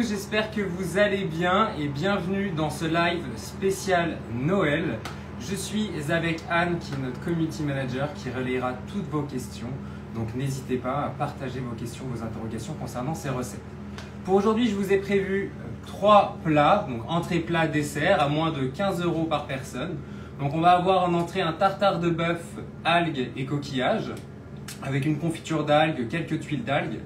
j'espère que vous allez bien et bienvenue dans ce live spécial Noël. Je suis avec Anne qui est notre community manager qui relayera toutes vos questions. Donc n'hésitez pas à partager vos questions, vos interrogations concernant ces recettes. Pour aujourd'hui, je vous ai prévu euh, trois plats, donc entrée, plat, dessert, à moins de 15 euros par personne. Donc on va avoir en entrée un tartare de bœuf, algues et coquillages, avec une confiture d'algues, quelques tuiles d'algues.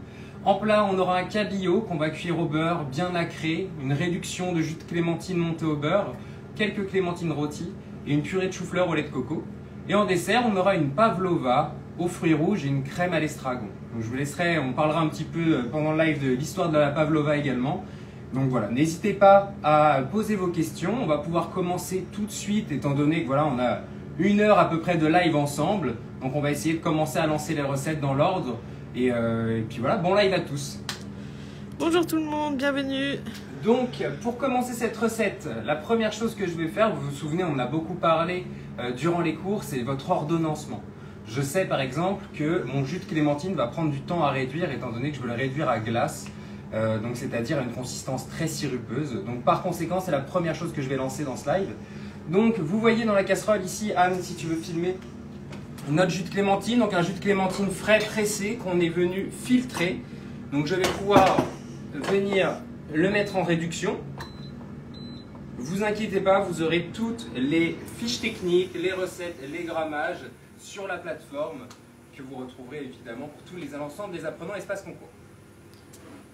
En plat, on aura un cabillaud qu'on va cuire au beurre, bien nacré, une réduction de jus de clémentine montée au beurre, quelques clémentines rôties et une purée de chou-fleur au lait de coco. Et en dessert, on aura une pavlova aux fruits rouges et une crème à l'estragon. Donc je vous laisserai, on parlera un petit peu euh, pendant le live de l'histoire de la pavlova également. Donc voilà, n'hésitez pas à poser vos questions. On va pouvoir commencer tout de suite, étant donné que voilà, on a une heure à peu près de live ensemble. Donc on va essayer de commencer à lancer les recettes dans l'ordre. Et, euh, et puis voilà, bon live à tous. Bonjour tout le monde, bienvenue. Donc, pour commencer cette recette, la première chose que je vais faire, vous vous souvenez, on en a beaucoup parlé euh, durant les cours, c'est votre ordonnancement. Je sais par exemple que mon jus de clémentine va prendre du temps à réduire étant donné que je veux le réduire à glace, euh, donc c'est-à-dire à une consistance très sirupeuse. Donc par conséquent, c'est la première chose que je vais lancer dans ce live. Donc vous voyez dans la casserole ici, Anne, si tu veux filmer, notre jus de clémentine, donc un jus de clémentine frais pressé qu'on est venu filtrer. Donc je vais pouvoir venir le mettre en réduction. Vous inquiétez pas, vous aurez toutes les fiches techniques, les recettes, les grammages sur la plateforme que vous retrouverez évidemment pour tous les l'ensemble des apprenants espace concours.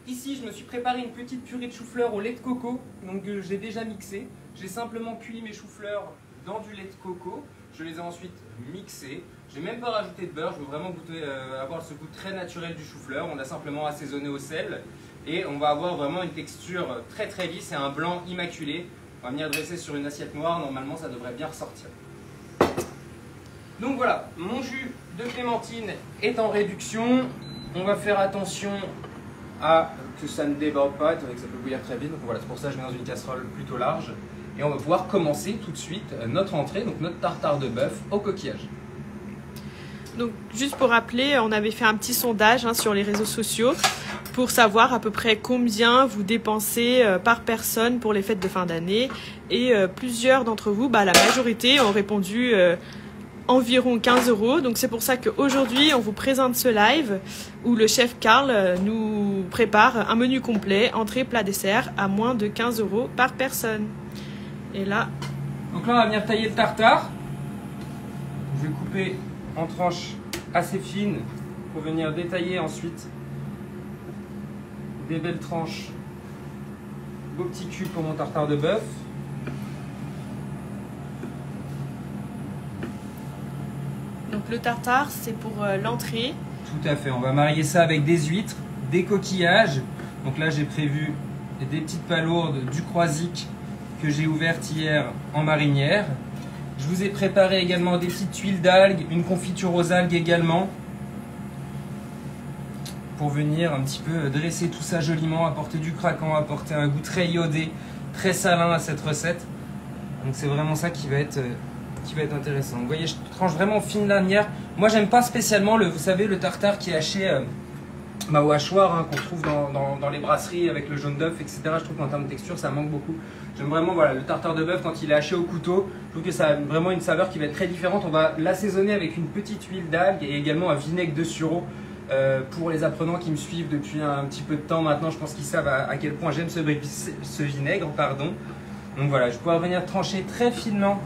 Ici, je me suis préparé une petite purée de chou-fleur au lait de coco, donc j'ai déjà mixé. J'ai simplement cuit mes choux-fleurs dans du lait de coco. Je les ai ensuite mixés. J'ai même pas rajouté de beurre. Je veux vraiment euh, avoir ce goût très naturel du chou-fleur. On a simplement assaisonné au sel et on va avoir vraiment une texture très très lisse et un blanc immaculé. On va venir dresser sur une assiette noire. Normalement, ça devrait bien ressortir. Donc voilà, mon jus de clémentine est en réduction. On va faire attention à que ça ne déborde pas, étant donné que ça peut bouillir très vite. Donc voilà, c'est pour ça que je mets dans une casserole plutôt large. Et on va pouvoir commencer tout de suite notre entrée, donc notre tartare de bœuf au coquillage. Donc juste pour rappeler, on avait fait un petit sondage hein, sur les réseaux sociaux pour savoir à peu près combien vous dépensez euh, par personne pour les fêtes de fin d'année. Et euh, plusieurs d'entre vous, bah, la majorité, ont répondu euh, environ 15 euros. Donc c'est pour ça qu'aujourd'hui, on vous présente ce live où le chef Karl nous prépare un menu complet, entrée, plat, dessert, à moins de 15 euros par personne. Et là, Donc là, on va venir tailler le tartare. Je vais couper en tranches assez fines pour venir détailler ensuite des belles tranches, beaux petits cubes pour mon tartare de bœuf. donc le tartare, c'est pour euh, l'entrée. Tout à fait, on va marier ça avec des huîtres, des coquillages. Donc là, j'ai prévu des petites palourdes du croisic que j'ai ouvertes hier en marinière. Je vous ai préparé également des petites tuiles d'algues, une confiture aux algues également. Pour venir un petit peu dresser tout ça joliment, apporter du craquant, apporter un goût très iodé, très salin à cette recette. Donc c'est vraiment ça qui va être, euh, qui va être intéressant. Vous voyez, je tranche vraiment fine lanière. Moi, j'aime pas spécialement le, vous savez, le tartare qui est haché euh, bah, au hachoir, hein, qu'on trouve dans, dans- les brasseries avec le jaune d'œuf, etc. Je trouve qu'en termes de texture, ça manque beaucoup. J'aime vraiment voilà, le tartare de bœuf quand il est haché au couteau. Je trouve que ça a vraiment une saveur qui va être très différente. On va l'assaisonner avec une petite huile d'algue et également un vinaigre de sureau. Euh, pour les apprenants qui me suivent depuis un petit peu de temps maintenant, je pense qu'ils savent à, quel point j'aime ce, ce vinaigre. Pardon. Donc voilà, je vais pouvoir venir trancher très finement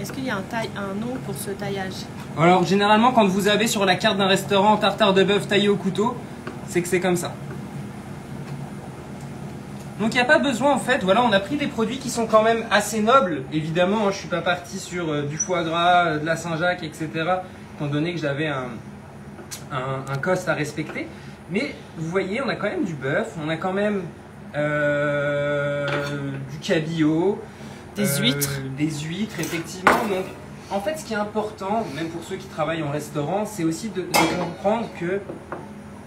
Est-ce qu'il y a un nom pour ce taillage Alors généralement quand vous avez sur la carte d'un restaurant tartare de bœuf taillé au couteau, c'est que c'est comme ça. Donc il n'y a pas besoin en fait, voilà, on a pris des produits qui sont quand même assez nobles. Évidemment, hein, je suis pas parti sur euh, du foie gras, euh, de la Saint-Jacques, etc. Étant donné que j'avais un, un, un cost à respecter. Mais vous voyez, on a quand même du bœuf, on a quand même euh, du cabillaud. Des euh, huîtres. Des huîtres, effectivement. Donc en fait, ce qui est important, même pour ceux qui travaillent en restaurant, c'est aussi de, de comprendre que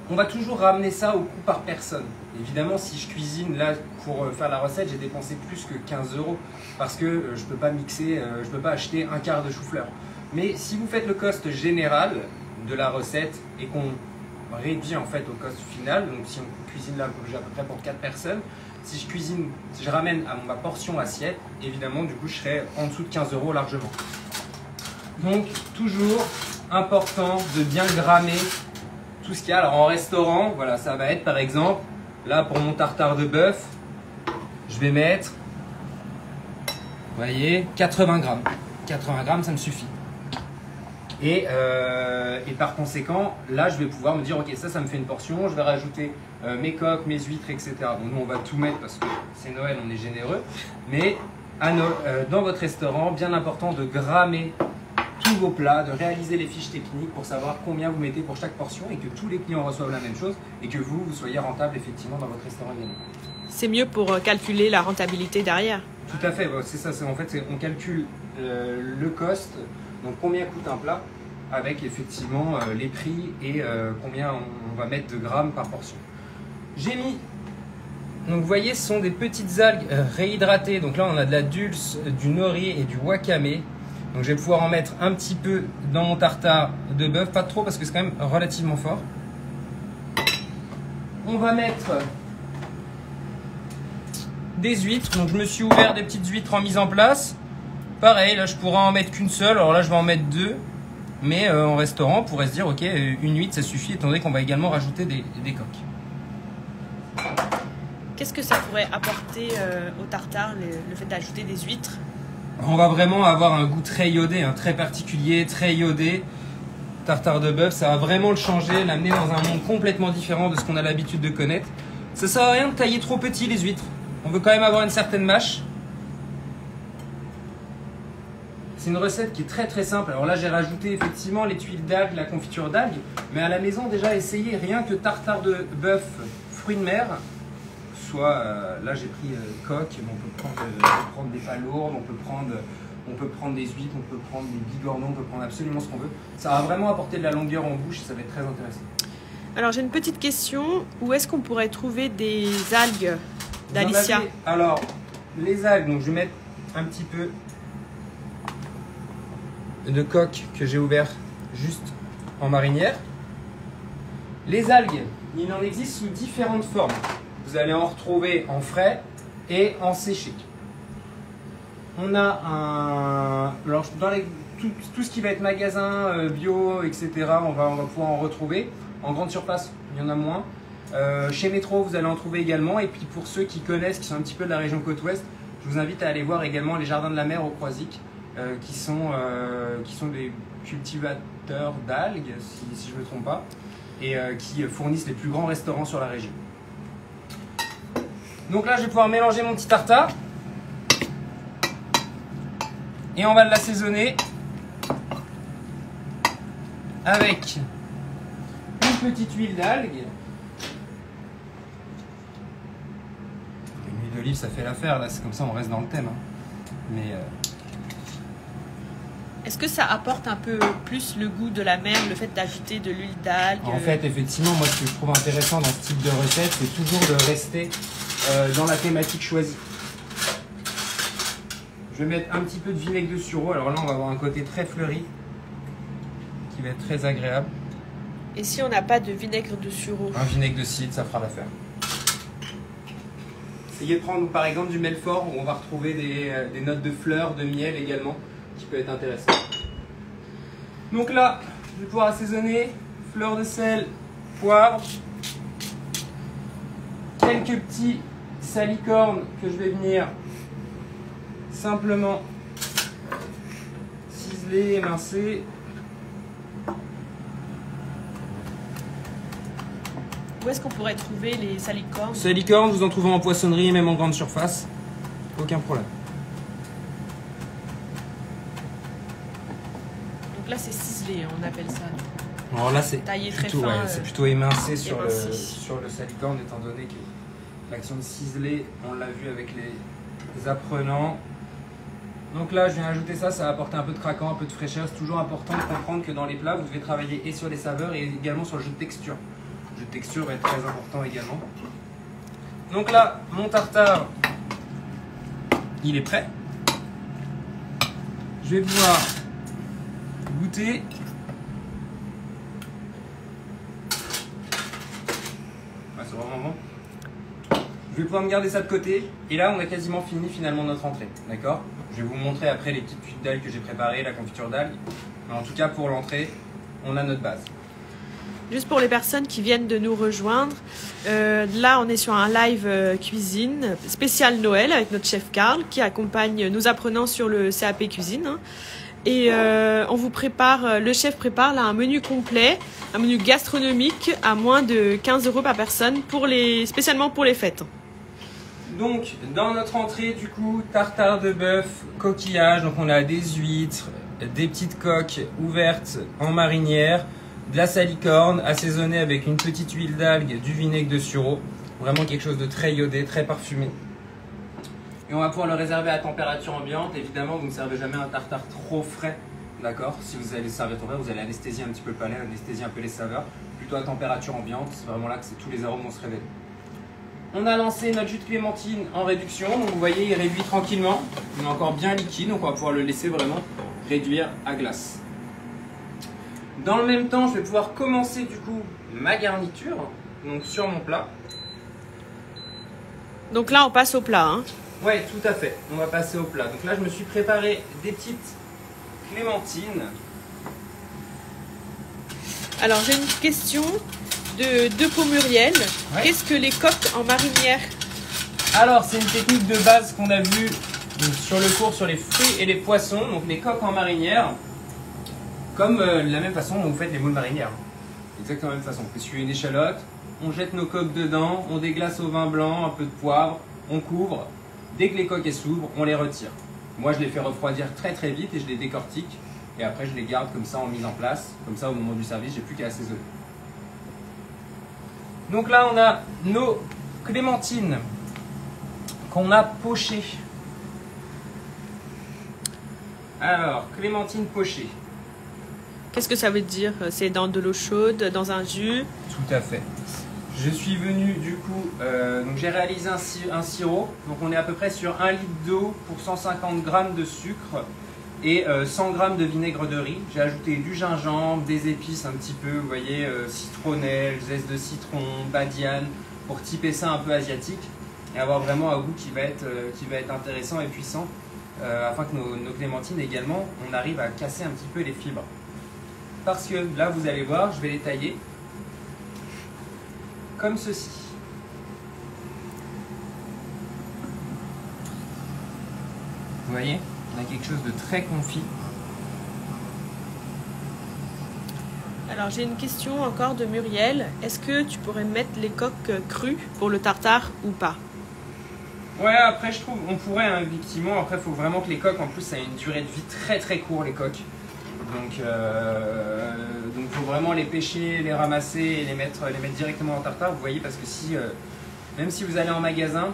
on va toujours ramener ça au coût par personne. Évidemment, si je cuisine là pour euh, faire la recette, j'ai dépensé plus que 15 euros parce que euh, je peux pas mixer, euh, je peux pas acheter un quart de chou-fleur. Mais si vous faites le cost général de la recette et qu'on réduit en fait au cost final. Donc si on cuisine là à peu près pour 4 personnes, si je cuisine, si je ramène à ma portion assiette, évidemment du coup je serai en dessous de 15 euros largement. Donc toujours important de bien grammer tout ce qu'il y a. Alors en restaurant, voilà, ça va être par exemple, là pour mon tartare de bœuf, je vais mettre, vous voyez, 80 grammes. 80 grammes, ça me suffit. Euh, et, par conséquent, là, je vais pouvoir me dire, ok, ça, ça me fait une portion, je vais rajouter euh, mes coques, mes huîtres, etc. Bon, nous, on va tout mettre parce que c'est Noël, on est généreux. Mais euh, dans votre restaurant, bien important de grammer tous vos plats, de réaliser les fiches techniques pour savoir combien vous mettez pour chaque portion et que tous les clients reçoivent la même chose et que vous, vous soyez rentable effectivement dans votre restaurant C'est mieux pour calculer la rentabilité derrière. Tout à fait, c'est ça. En fait, on calcule le cost donc combien coûte un plat avec effectivement euh, les prix et euh, combien on, va mettre de grammes par portion. J'ai mis, donc vous voyez ce sont des petites algues euh, réhydratées. Donc là on a de la dulce, du nori et du wakame. Donc je vais pouvoir en mettre un petit peu dans mon tartare de bœuf, pas trop parce que c'est quand même relativement fort. On va mettre des huîtres. Donc je me suis ouvert des petites huîtres en mise en place. Pareil, là je pourrais en mettre qu'une seule, alors là je vais en mettre deux. Mais euh, en restaurant, on pourrait se dire, ok, une huître ça suffit, étant donné qu'on va également rajouter des, coques. Qu'est-ce que ça pourrait apporter euh, au tartare, le, fait d'ajouter des huîtres? On va vraiment avoir un goût très iodé, hein, très particulier, très iodé. Tartare de bœuf, ça va vraiment le changer, l'amener dans un monde complètement différent de ce qu'on a l'habitude de connaître. Ça sert à rien de tailler trop petit les huîtres. On veut quand même avoir une certaine mâche. C'est une recette qui est très très simple. Alors là, j'ai rajouté effectivement les tuiles d'algues, la confiture d'algues. Mais à la maison, déjà, essayez rien que tartare de bœuf, fruits de mer. Soit, euh, là, j'ai pris euh, coque, mais on peut, prendre, euh, prendre, des palourdes, on peut prendre, on peut prendre des huîtres, on peut prendre des bigorneaux, on peut prendre absolument ce qu'on veut. Ça va vraiment apporter de la longueur en bouche et ça va être très intéressant. Alors, j'ai une petite question. Où est-ce qu'on pourrait trouver des algues d'Alicia Alors, les algues, donc je vais mettre un petit peu de coque que j'ai ouvert juste en marinière. Les algues, il en existe sous différentes formes. Allez en retrouver en frais et en séché. On a un... Dans tout, ce qui va être magasin, euh, bio, etc., on va, pouvoir en retrouver. En grande surface, il y en a moins. Euh, chez Métro, vous allez en trouver également. Et puis pour ceux qui connaissent, qui sont un petit peu de la région côte ouest, je vous invite à aller voir également les jardins de la mer au Croisic. Euh, qui, sont, des cultivateurs d'algues, si, je ne me trompe pas, et qui fournissent les plus grands restaurants sur la région. Donc là, je vais pouvoir mélanger mon petit tartare. Et on va l'assaisonner avec une petite huile d'algue. L'huile d'olive, ça fait l'affaire, là, c'est comme ça, on reste dans le thème. Hein. Mais est-ce que ça apporte un peu plus le goût de la mer, le fait d'ajouter de l'huile d'algue En fait, effectivement, moi, ce que je trouve intéressant dans ce type de recette, c'est toujours de rester euh, dans la thématique choisie. Je vais mettre un petit peu de vinaigre de sureau. Alors là, on va avoir un côté très fleuri qui va être très agréable. Et si on n'a pas de vinaigre de sureau Un vinaigre de cidre, ça fera l'affaire. Essayez de prendre par exemple du Melfort où on va retrouver des, euh, des notes de fleurs, de miel également qui peut être intéressant. Donc là, je vais pouvoir assaisonner fleur de sel, poivre, quelques petits salicornes que je vais venir simplement ciseler, émincer. Où est-ce qu'on pourrait trouver les salicornes? Salicornes, vous en trouvez en poissonnerie et même en grande surface. Aucun problème. là, c'est ciselé, on appelle ça. Alors là, c'est plutôt, euh, plutôt émincé sur le, sur le salicorne, étant donné que l'action de ciseler, on l'a vu avec les apprenants. Donc là, je viens ajouter ça, ça va apporter un peu de craquant, un peu de fraîcheur. C'est toujours important de comprendre que dans les plats, vous devez travailler et sur les saveurs et également sur le jeu de texture. Le jeu de texture va être très important également. Donc là, mon tartare, il est prêt. Je vais pouvoir goûter. c'est vraiment bon. Je vais pouvoir me garder ça de côté. Et là, on a quasiment fini finalement notre entrée. D'accord? Je vais vous montrer après les petites cuites d'algues que j'ai préparées, la confiture d'algues. Mais en tout cas, pour l'entrée, on a notre base. Juste pour les personnes qui viennent de nous rejoindre, euh, là on est sur un live euh, cuisine spécial Noël avec notre chef Karl qui accompagne nos apprenants sur le CAP cuisine. hein. Et euh, on vous prépare, le chef prépare là un menu complet, un menu gastronomique à moins de 15 euros par personne pour les, spécialement pour les fêtes. Donc, dans notre entrée, du coup, tartare de bœuf, coquillage. Donc, on a des huîtres, des petites coques ouvertes en marinière, de la salicorne assaisonnée avec une petite huile d'algue, du vinaigre de sureau. Vraiment quelque chose de très iodé, très parfumé. Et on va pouvoir le réserver à température ambiante. Évidemment, vous ne servez jamais un tartare trop frais. D'accord? Si vous allez le servir trop frais, vous allez anesthésier un petit peu le palais, anesthésier un peu les saveurs. Plutôt à température ambiante. C'est vraiment là que tous les arômes vont se révéler. On a lancé notre jus de clémentine en réduction. Donc vous voyez, il réduit tranquillement. Il est encore bien liquide, donc on va pouvoir le laisser vraiment réduire à glace. Dans le même temps, je vais pouvoir commencer du coup ma garniture. Donc sur mon plat. Donc là on passe au plat. hein. Ouais, tout à fait. On va passer au plat. Donc là, je me suis préparé des petites clémentines. Alors j'ai une question de, de Muriel. Ouais. Qu'est-ce que les coques en marinière Alors, c'est une technique de base qu'on a vue sur le cours sur les fruits et les poissons, donc les coques en marinière, comme euh, de la même façon dont vous faites les moules marinières. Exactement la même façon. On une échalote, on jette nos coques dedans, on déglace au vin blanc, un peu de poivre, on couvre. Dès que les coques s'ouvrent, on les retire. Moi, je les fais refroidir très très vite et je les décortique. Et après, je les garde comme ça en mise en place. Comme ça, au moment du service, j'ai plus qu'à assaisonner. Donc là, on a nos clémentines qu'on a pochées. Alors, clémentine pochée. Qu'est-ce que ça veut dire? C'est dans de l'eau chaude, dans un jus? Tout à fait. Je suis venu du coup, euh, donc j'ai réalisé un, si- un sirop. Donc on est à peu près sur 1 litre d'eau pour 150 grammes de sucre et euh, 100 grammes de vinaigre de riz. J'ai ajouté du gingembre, des épices un petit peu, vous voyez, euh, citronnelle, zeste de citron, badiane, pour typer ça un peu asiatique et avoir vraiment un goût qui va être, euh, qui va être intéressant et puissant euh, afin que nos clémentines également, on arrive à casser un petit peu les fibres. Parce que là, vous allez voir, je vais les tailler comme ceci. Vous voyez, on a quelque chose de très confit. Alors j'ai une question encore de Muriel. Est-ce que tu pourrais mettre les coques euh, crues pour le tartare ou pas? Ouais, après je trouve, on pourrait hein, effectivement, après il faut vraiment que les coques, en plus ça a une durée de vie très très courte les coques. Donc euh, donc faut vraiment les pêcher, les ramasser et les mettre, les mettre directement en tartare, vous voyez, parce que si, euh, même si vous allez en magasin,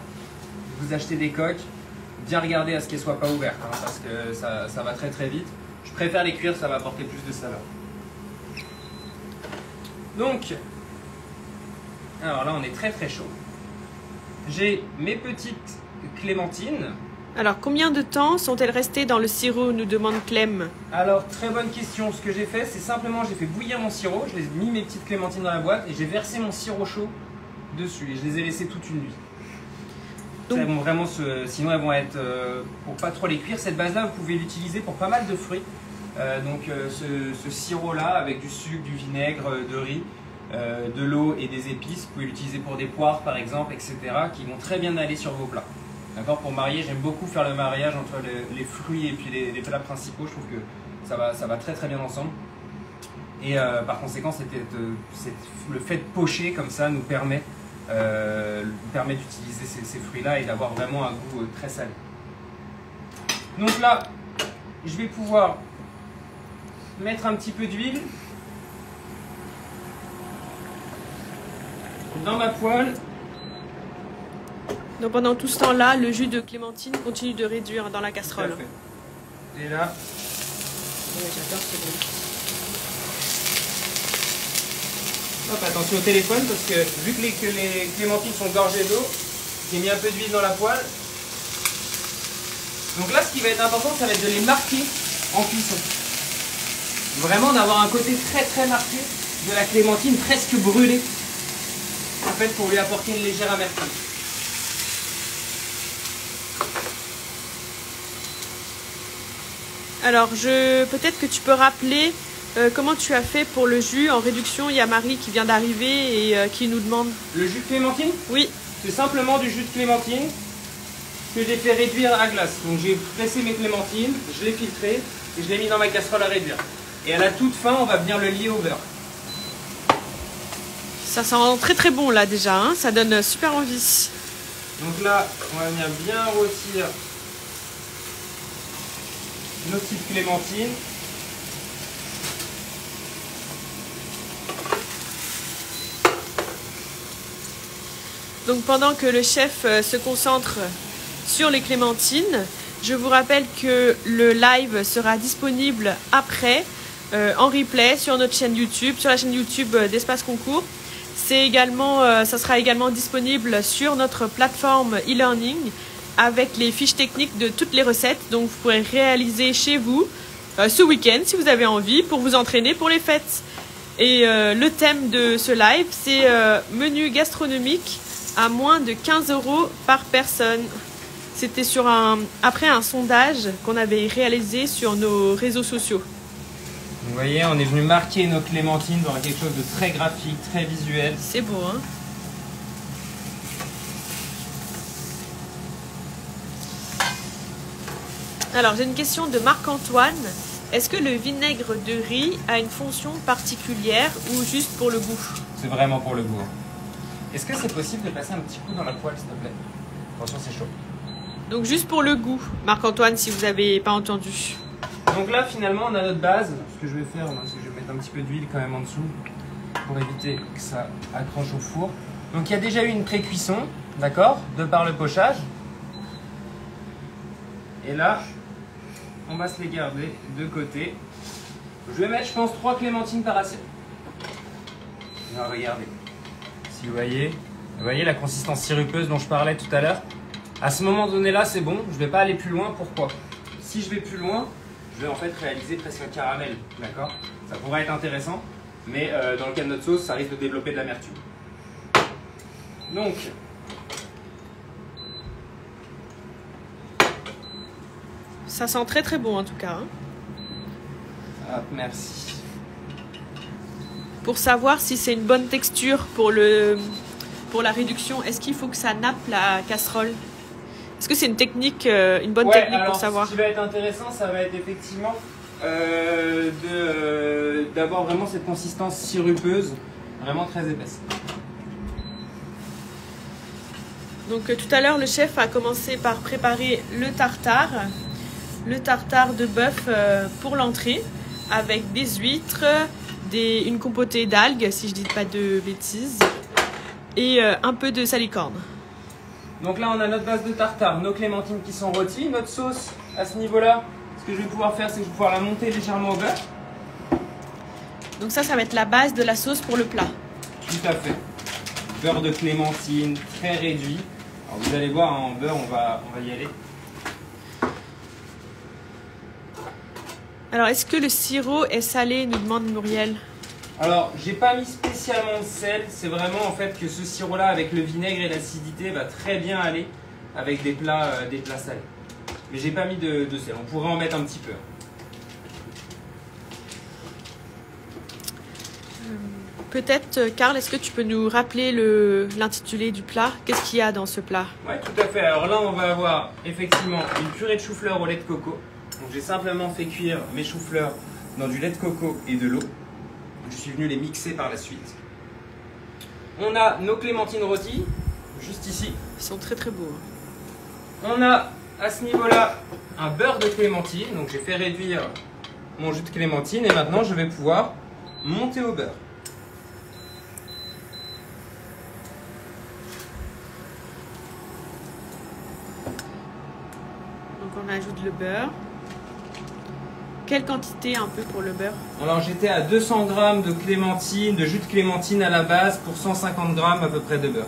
vous achetez des coques, bien regarder à ce qu'elles soient pas ouvertes, hein, parce que ça, ça va très très vite. Je préfère les cuire, ça va apporter plus de saveur. Donc, alors là on est très très chaud. J'ai mes petites clémentines. Alors combien de temps sont-elles restées dans le sirop nous demande Clem. Alors, très bonne question. Ce que j'ai fait, c'est simplement, j'ai fait bouillir mon sirop, je les ai mis mes petites clémentines dans la boîte et j'ai versé mon sirop chaud dessus et je les ai laissées toute une nuit. Donc- vont vraiment se- sinon elles vont être euh, pour pas trop les cuire. Cette base-là, vous pouvez l'utiliser pour pas mal de fruits. Euh, donc euh, ce, sirop-là avec du sucre, du vinaigre, euh, de riz, de l'eau et des épices, vous pouvez l'utiliser pour des poires par exemple, etc. qui vont très bien aller sur vos plats. D'accord? Pour marier, j'aime beaucoup faire le mariage entre les, fruits et puis les, plats principaux. Je trouve que ça va, ça va très très bien ensemble. Et par conséquent, le fait de pocher comme ça nous permet, euh, permet d'utiliser ces, ces fruits-là et d'avoir vraiment un goût euh, très salé. Donc là, je vais pouvoir mettre un petit peu d'huile dans ma poêle. Donc pendant tout ce temps-là, le jus de clémentine continue de réduire dans la Tout à casserole. fait. Et là, J'adore ce bruit. Hop, attention au téléphone parce que vu que les, clémentines sont gorgées d'eau, j'ai mis un peu d'huile dans la poêle. Donc là, ce qui va être important, ça va être de les marquer en cuisson. Vraiment d'avoir un côté très très marqué de la clémentine presque brûlée. fait pour lui apporter une légère amertume. Alors, je peut-être que tu peux rappeler euh, comment tu as fait pour le jus en réduction? Il y a Marie qui vient d'arriver et euh, qui nous demande. Le jus de clémentine? Oui. C'est simplement du jus de clémentine que j'ai fait réduire à glace. Donc j'ai pressé mes clémentines, je l'ai filtré et je l'ai mis dans ma casserole à réduire. Et à la toute fin, on va venir le lier au beurre. Ça sent très très bon là déjà, hein. ça donne super envie. Donc là, on va venir bien rôtir nos petites clémentines. Donc pendant que le chef euh, se concentre sur les clémentines, je vous rappelle que le live sera disponible après euh, en replay sur notre chaîne YouTube, sur la chaîne YouTube euh, d'Espace Concours. C'est également, ça sera également disponible sur notre plateforme e-learning avec les fiches techniques de toutes les recettes. Donc vous pourrez réaliser chez vous ce week-end si vous avez envie pour vous entraîner pour les fêtes. Et le thème de ce live, c'est menu gastronomique à moins de 15 euros par personne. C'était sur un, après un sondage qu'on avait réalisé sur nos réseaux sociaux. Vous voyez, on est venu marquer nos clémentines dans quelque chose de très graphique, très visuel. C'est beau, hein Alors, j'ai une question de Marc-Antoine. Est-ce que le vinaigre de riz a une fonction particulière ou juste pour le goût? C'est vraiment pour le goût. Est-ce que c'est possible de passer un petit coup dans la poêle, s'il te plaît? Attention, c'est chaud. Donc juste pour le goût, Marc-Antoine, si vous n'avez pas entendu. Donc là, finalement, on a notre base. Ce que je vais faire, c'est que je vais mettre un petit peu d'huile quand même en dessous pour éviter que ça accroche au four. Donc il y a déjà eu une pré-cuisson, d'accord, de par le pochage. Et là, on va se les garder de côté. Je vais mettre, je pense, trois clémentines par assiette. regardez. Si vous voyez, vous voyez la consistance sirupeuse dont je parlais tout à l'heure. À ce moment donné là, c'est bon, je ne vais pas aller plus loin. Pourquoi? Si je vais plus loin, je vais en fait réaliser presque un caramel, d'accord? Ça pourrait être intéressant, mais euh, dans le cas de notre sauce, ça risque de développer de l'amertume. Donc, ça sent très très bon en tout cas. Hein. merci pour savoir si c'est une bonne texture pour, le, pour la réduction, est-ce qu'il faut que ça nappe la casserole? Est-ce que c'est une technique, euh, une bonne technique pour savoir? Ce qui va être intéressant, ça va être effectivement euh, euh, d'avoir vraiment cette consistance sirupeuse, vraiment très épaisse. Donc tout à l'heure, le chef a commencé par préparer le tartare, le tartare de bœuf pour l'entrée, avec des huîtres, une compotée d'algues, si je dis pas de bêtises, et euh, un peu de salicorne. Donc là, on a notre base de tartare, nos clémentines qui sont rôties, notre sauce à ce niveau-là. Ce que je vais pouvoir faire, c'est que je vais pouvoir la monter légèrement au beurre. Donc ça, ça va être la base de la sauce pour le plat. Tout à fait. Beurre de clémentine très réduit. Alors vous allez voir, en beurre, on va, on va y aller. Alors, est-ce que le sirop est salé nous demande Muriel. Alors, j'ai pas mis spécialement de sel. C'est vraiment en fait que ce sirop-là, avec le vinaigre et l'acidité, va très bien aller avec des plats, euh, des plats salés. Mais j'ai pas mis de, sel. On pourrait en mettre un petit peu. Euh, peut-être, Karl, est-ce que tu peux nous rappeler l'intitulé du plat? Qu'est-ce qu'il y a dans ce plat? Oui, tout à fait. Alors là, on va avoir effectivement une purée de chou-fleur au lait de coco. Donc j'ai simplement fait cuire mes choux-fleurs dans du lait de coco et de l'eau. Je suis venu les mixer par la suite. On a nos clémentines rôties, juste ici. Ils sont très très beaux. Hein. On a à ce niveau-là un beurre de clémentine. Donc j'ai fait réduire mon jus de clémentine et maintenant je vais pouvoir monter au beurre. Donc on ajoute le beurre. Quelle quantité un peu pour le beurre Alors j'étais à 200 g de clémentine, de jus de clémentine à la base pour 150 g à peu près de beurre.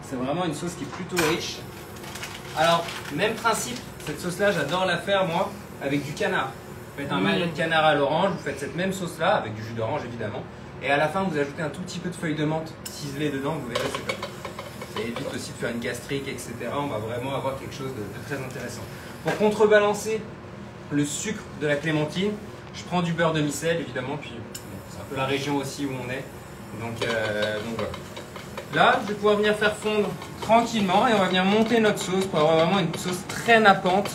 C'est vraiment une sauce qui est plutôt riche. Alors, même principe, cette sauce-là, j'adore la faire moi avec du canard. Vous faites un mmh. de canard à l'orange, vous faites cette même sauce-là avec du jus d'orange évidemment. Et à la fin, vous ajoutez un tout petit peu de feuilles de menthe ciselées dedans, vous verrez, c'est top. Ça évite aussi de faire une gastrique, etc. On va vraiment avoir quelque chose de, très intéressant. Pour contrebalancer le sucre de la clémentine, je prends du beurre de micelle, évidemment, puis c'est un peu la région aussi où on est. Donc, euh, donc voilà. Là, je vais pouvoir venir faire fondre tranquillement et on va venir monter notre sauce pour avoir vraiment une sauce très nappante.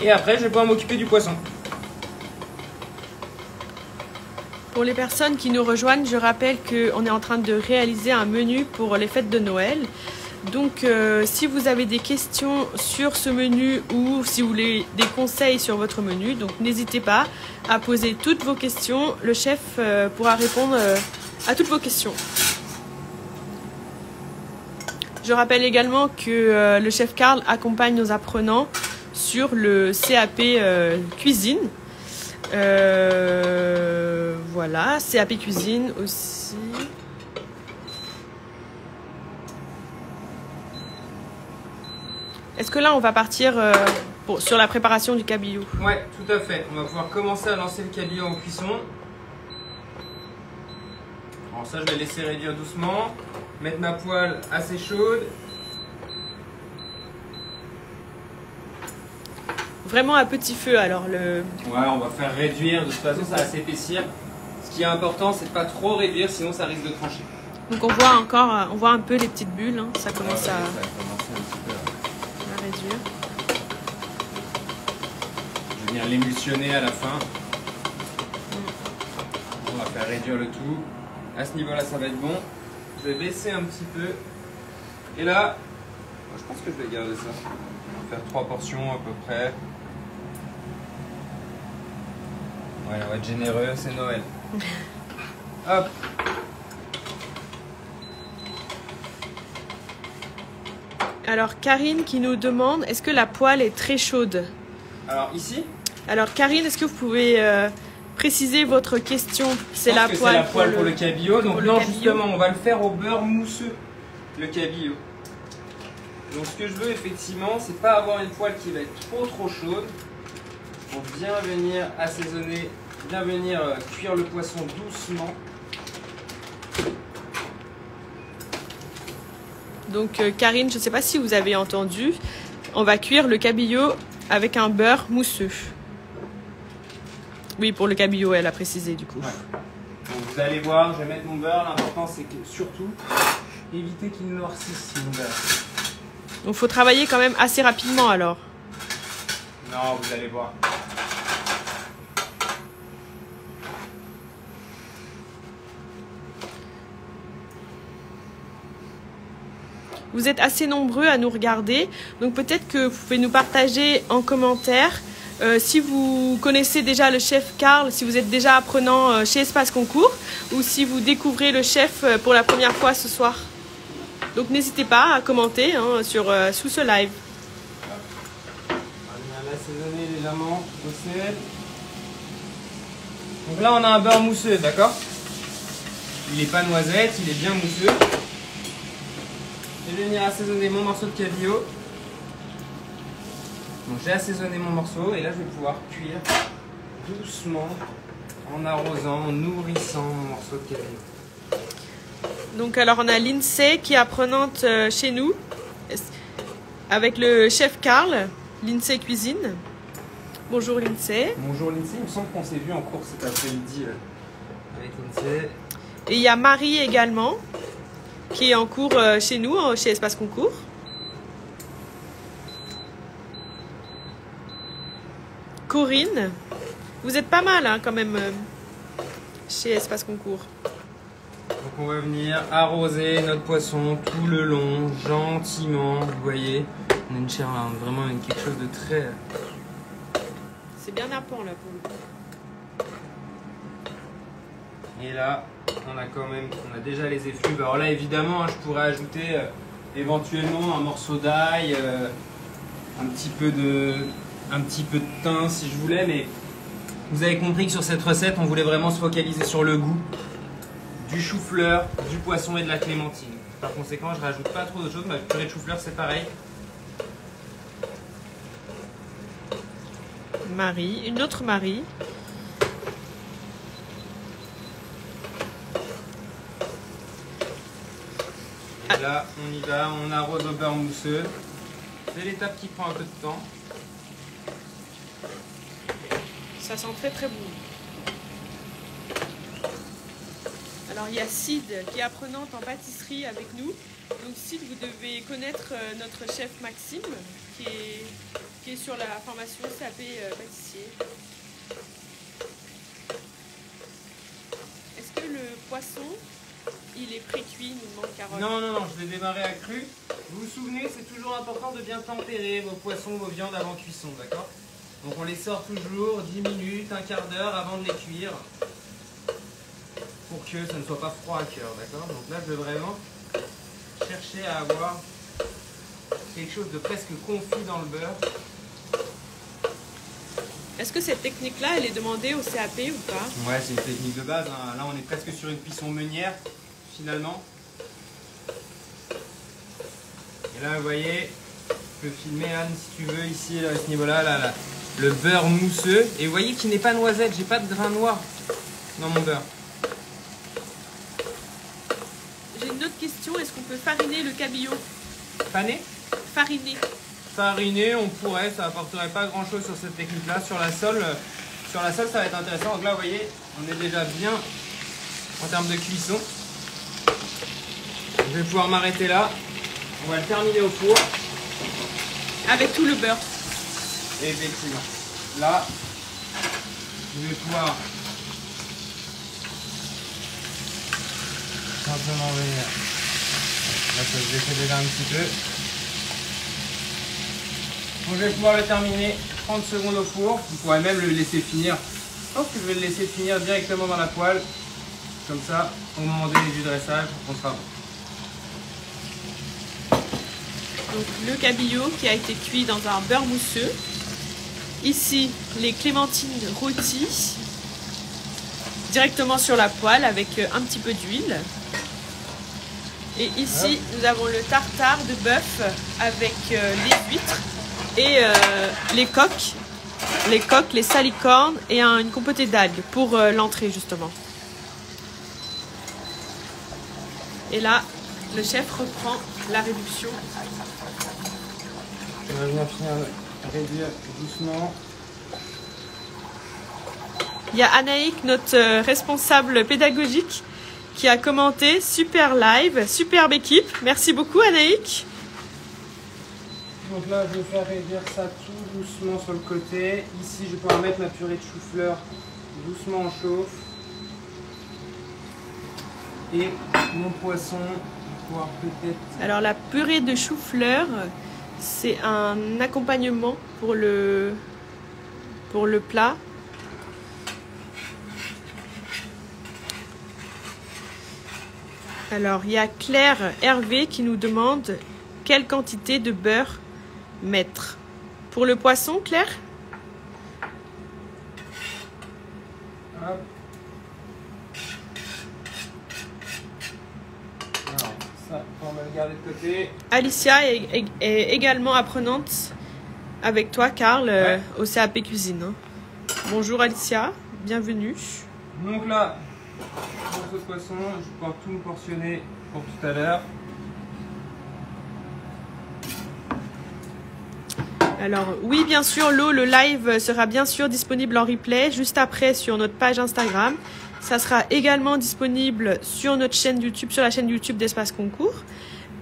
Et après, je vais pouvoir m'occuper du poisson. Pour les personnes qui nous rejoignent, je rappelle qu'on est en train de réaliser un menu pour les fêtes de Noël. Donc, euh, si vous avez des questions sur ce menu ou si vous voulez des conseils sur votre menu, n'hésitez pas à poser toutes vos questions. Le chef euh, pourra répondre euh, à toutes vos questions. Je rappelle également que le chef Karl accompagne nos apprenants sur le CAP cuisine. Voilà, CAP cuisine aussi. Est-ce que là, on va partir euh, sur la préparation du cabillaud? Ouais, tout à fait. On va pouvoir commencer à lancer le cabillaud en cuisson. Alors ça, je vais laisser réduire doucement. Mettre ma poêle assez chaude. Vraiment à petit feu alors le. Ouais, on va faire réduire. De toute façon, ça va s'épaissir. Ce qui est important, c'est de pas trop réduire, sinon ça risque de trancher. Donc on voit encore, euh, on voit un peu les petites bulles. Hein. Ça commence à. Je vais venir l'émulsionner à la fin. On va faire réduire le tout. À ce niveau-là, ça va être bon. Je vais baisser un petit peu. Et là, je pense que je vais garder ça. On va faire trois portions à peu près. Ouais, on va être généreux, c'est Noël. Hop Alors Karine qui nous demande, est-ce que la poêle est très chaude? Alors ici? Alors Karine, est-ce que vous pouvez euh, préciser votre question? C'est la, poêle, la poêle pour, le, cabillaud. Donc non, justement, on va le faire au beurre mousseux, le cabillaud. Donc ce que je veux effectivement, c'est pas avoir une poêle qui va être trop trop chaude. Pour bien venir assaisonner, bien venir euh, cuire le poisson doucement. Donc euh, Karine, je ne sais pas si vous avez entendu, on va cuire le cabillaud avec un beurre mousseux. Oui, pour le cabillaud, elle a précisé du coup. vous allez voir, je vais mettre mon beurre. L'important, c'est que surtout, éviter qu'il noircisse mon beurre. Donc, il faut travailler quand même assez rapidement alors. Non, vous allez voir. Vous êtes assez nombreux à nous regarder, donc peut-être que vous pouvez nous partager en commentaire euh, si vous connaissez déjà le chef Karl, si vous êtes déjà apprenant euh, chez Espace Concours, ou si vous découvrez le chef euh, pour la première fois ce soir. Donc n'hésitez pas à commenter hein, sur, sous ce live. Donc là on a un beurre mousseux, d'accord? Il n'est pas noisette, il est bien mousseux. Je vais venir assaisonner mon morceau de cabillaud. Donc j'ai assaisonné mon morceau et là je vais pouvoir cuire doucement en arrosant, en nourrissant mon morceau de cabillaud. Donc alors on a Lindsay qui est apprenante euh, chez nous avec le chef Karl, Lindsay Cuisine. Bonjour Lindsay. Bonjour Lindsay, il me semble qu'on s'est vu en cours cet après-midi euh, avec Lindsay. Et il y a Marie également qui est en cours euh, chez nous, chez Espace Concours. Corinne, vous êtes pas mal hein, quand même euh, chez Espace Concours. Donc on va venir arroser notre poisson tout le long, gentiment, vous voyez. On a une chair vraiment quelque chose de très... C'est bien nappant là pour le coup. Et là, on a quand même, on a déjà les effluves. Alors là, évidemment, hein, je pourrais ajouter euh, éventuellement un morceau d'ail, euh, un petit peu de, un petit peu de thym si je voulais, mais vous avez compris que sur cette recette, on voulait vraiment se focaliser sur le goût du chou-fleur, du poisson et de la clémentine. Par conséquent, je rajoute pas trop de choses. Ma purée de chou-fleur, c'est pareil. Marie, une autre Marie. Là, on y va, on arrose au beurre mousseux. C'est l'étape qui prend un peu de temps. Ça sent très très bon. Alors il y a Sid qui est apprenante en pâtisserie avec nous. Donc Sid, vous devez connaître euh, notre chef Maxime qui est, qui est sur la formation CAP euh, pâtissier. Est-ce que le poisson, il est pré-cuit, nous demande Carole Non, non, non, je vais démarrer à cru. Vous vous souvenez, c'est toujours important de bien tempérer vos poissons, vos viandes avant cuisson, d'accord? Donc on les sort toujours 10 minutes, un quart d'heure avant de les cuire. Pour que ça ne soit pas froid à cœur, d'accord? Donc là, je vais vraiment chercher à avoir quelque chose de presque confit dans le beurre. Est-ce que cette technique-là, elle est demandée au CAP ou pas? Ouais, c'est une technique de base. hein. Là, on est presque sur une cuisson meunière, finalement. Et là, vous voyez, je peux filmer, Anne, si tu veux, ici, là, à ce niveau-là, là, là, le beurre mousseux. Et vous voyez qu'il n'est pas noisette, j'ai pas de grain noir dans mon beurre. J'ai une autre question. Est-ce qu'on peut fariner le cabillaud? Pané Fariner. Fariner, on pourrait, ça apporterait pas grand-chose sur cette technique-là. Sur la sole, euh, sur la sole, ça va être intéressant. Donc là, vous voyez, on est déjà bien en termes de cuisson. Je vais pouvoir m'arrêter là. On va le terminer au four. Avec tout le beurre. Effectivement. Là, je vais pouvoir simplement venir. Là, ça se défait déjà un petit peu. Donc, je vais pouvoir le terminer 30 secondes au four. Vous pourrez même le laisser finir. Je pense que je vais le laisser finir directement dans la poêle. Comme ça, au moment donné du dressage, on sera bon. Donc le cabillaud qui a été cuit dans un beurre mousseux. Ici, les clémentines rôties directement sur la poêle avec euh, un petit peu d'huile. Et ici, nous avons le tartare de bœuf avec euh, les huîtres et euh, les coques, les coques, les salicornes et un- une compotée d'algues pour euh, l'entrée justement. Et là, le chef reprend la réduction On va venir finir réduire doucement. Il y a Anaïk, notre euh, responsable pédagogique, qui a commenté super live, superbe équipe. Merci beaucoup Anaïk. Donc là, je vais faire réduire ça tout doucement sur le côté. Ici, je vais pouvoir mettre ma purée de chou-fleur doucement en chauffe. Et mon poisson, peut-être... Alors la purée de chou-fleur, c'est un accompagnement pour le, pour le plat. Alors il y a Claire Hervé qui nous demande quelle quantité de beurre mettre. Pour le poisson, Claire? Hop. Alors, de côté. Alicia est, est- est également apprenante avec toi, Karl, euh, Ouais. au CAP Cuisine. hein. Bonjour Alicia, bienvenue. Donc là, pour ce poisson, je vais pouvoir tout me portionner pour tout à l'heure. Alors oui, bien sûr, l'eau, le live sera bien sûr disponible en replay juste après sur notre page Instagram. Ça sera également disponible sur notre chaîne YouTube, sur la chaîne YouTube d'Espace Concours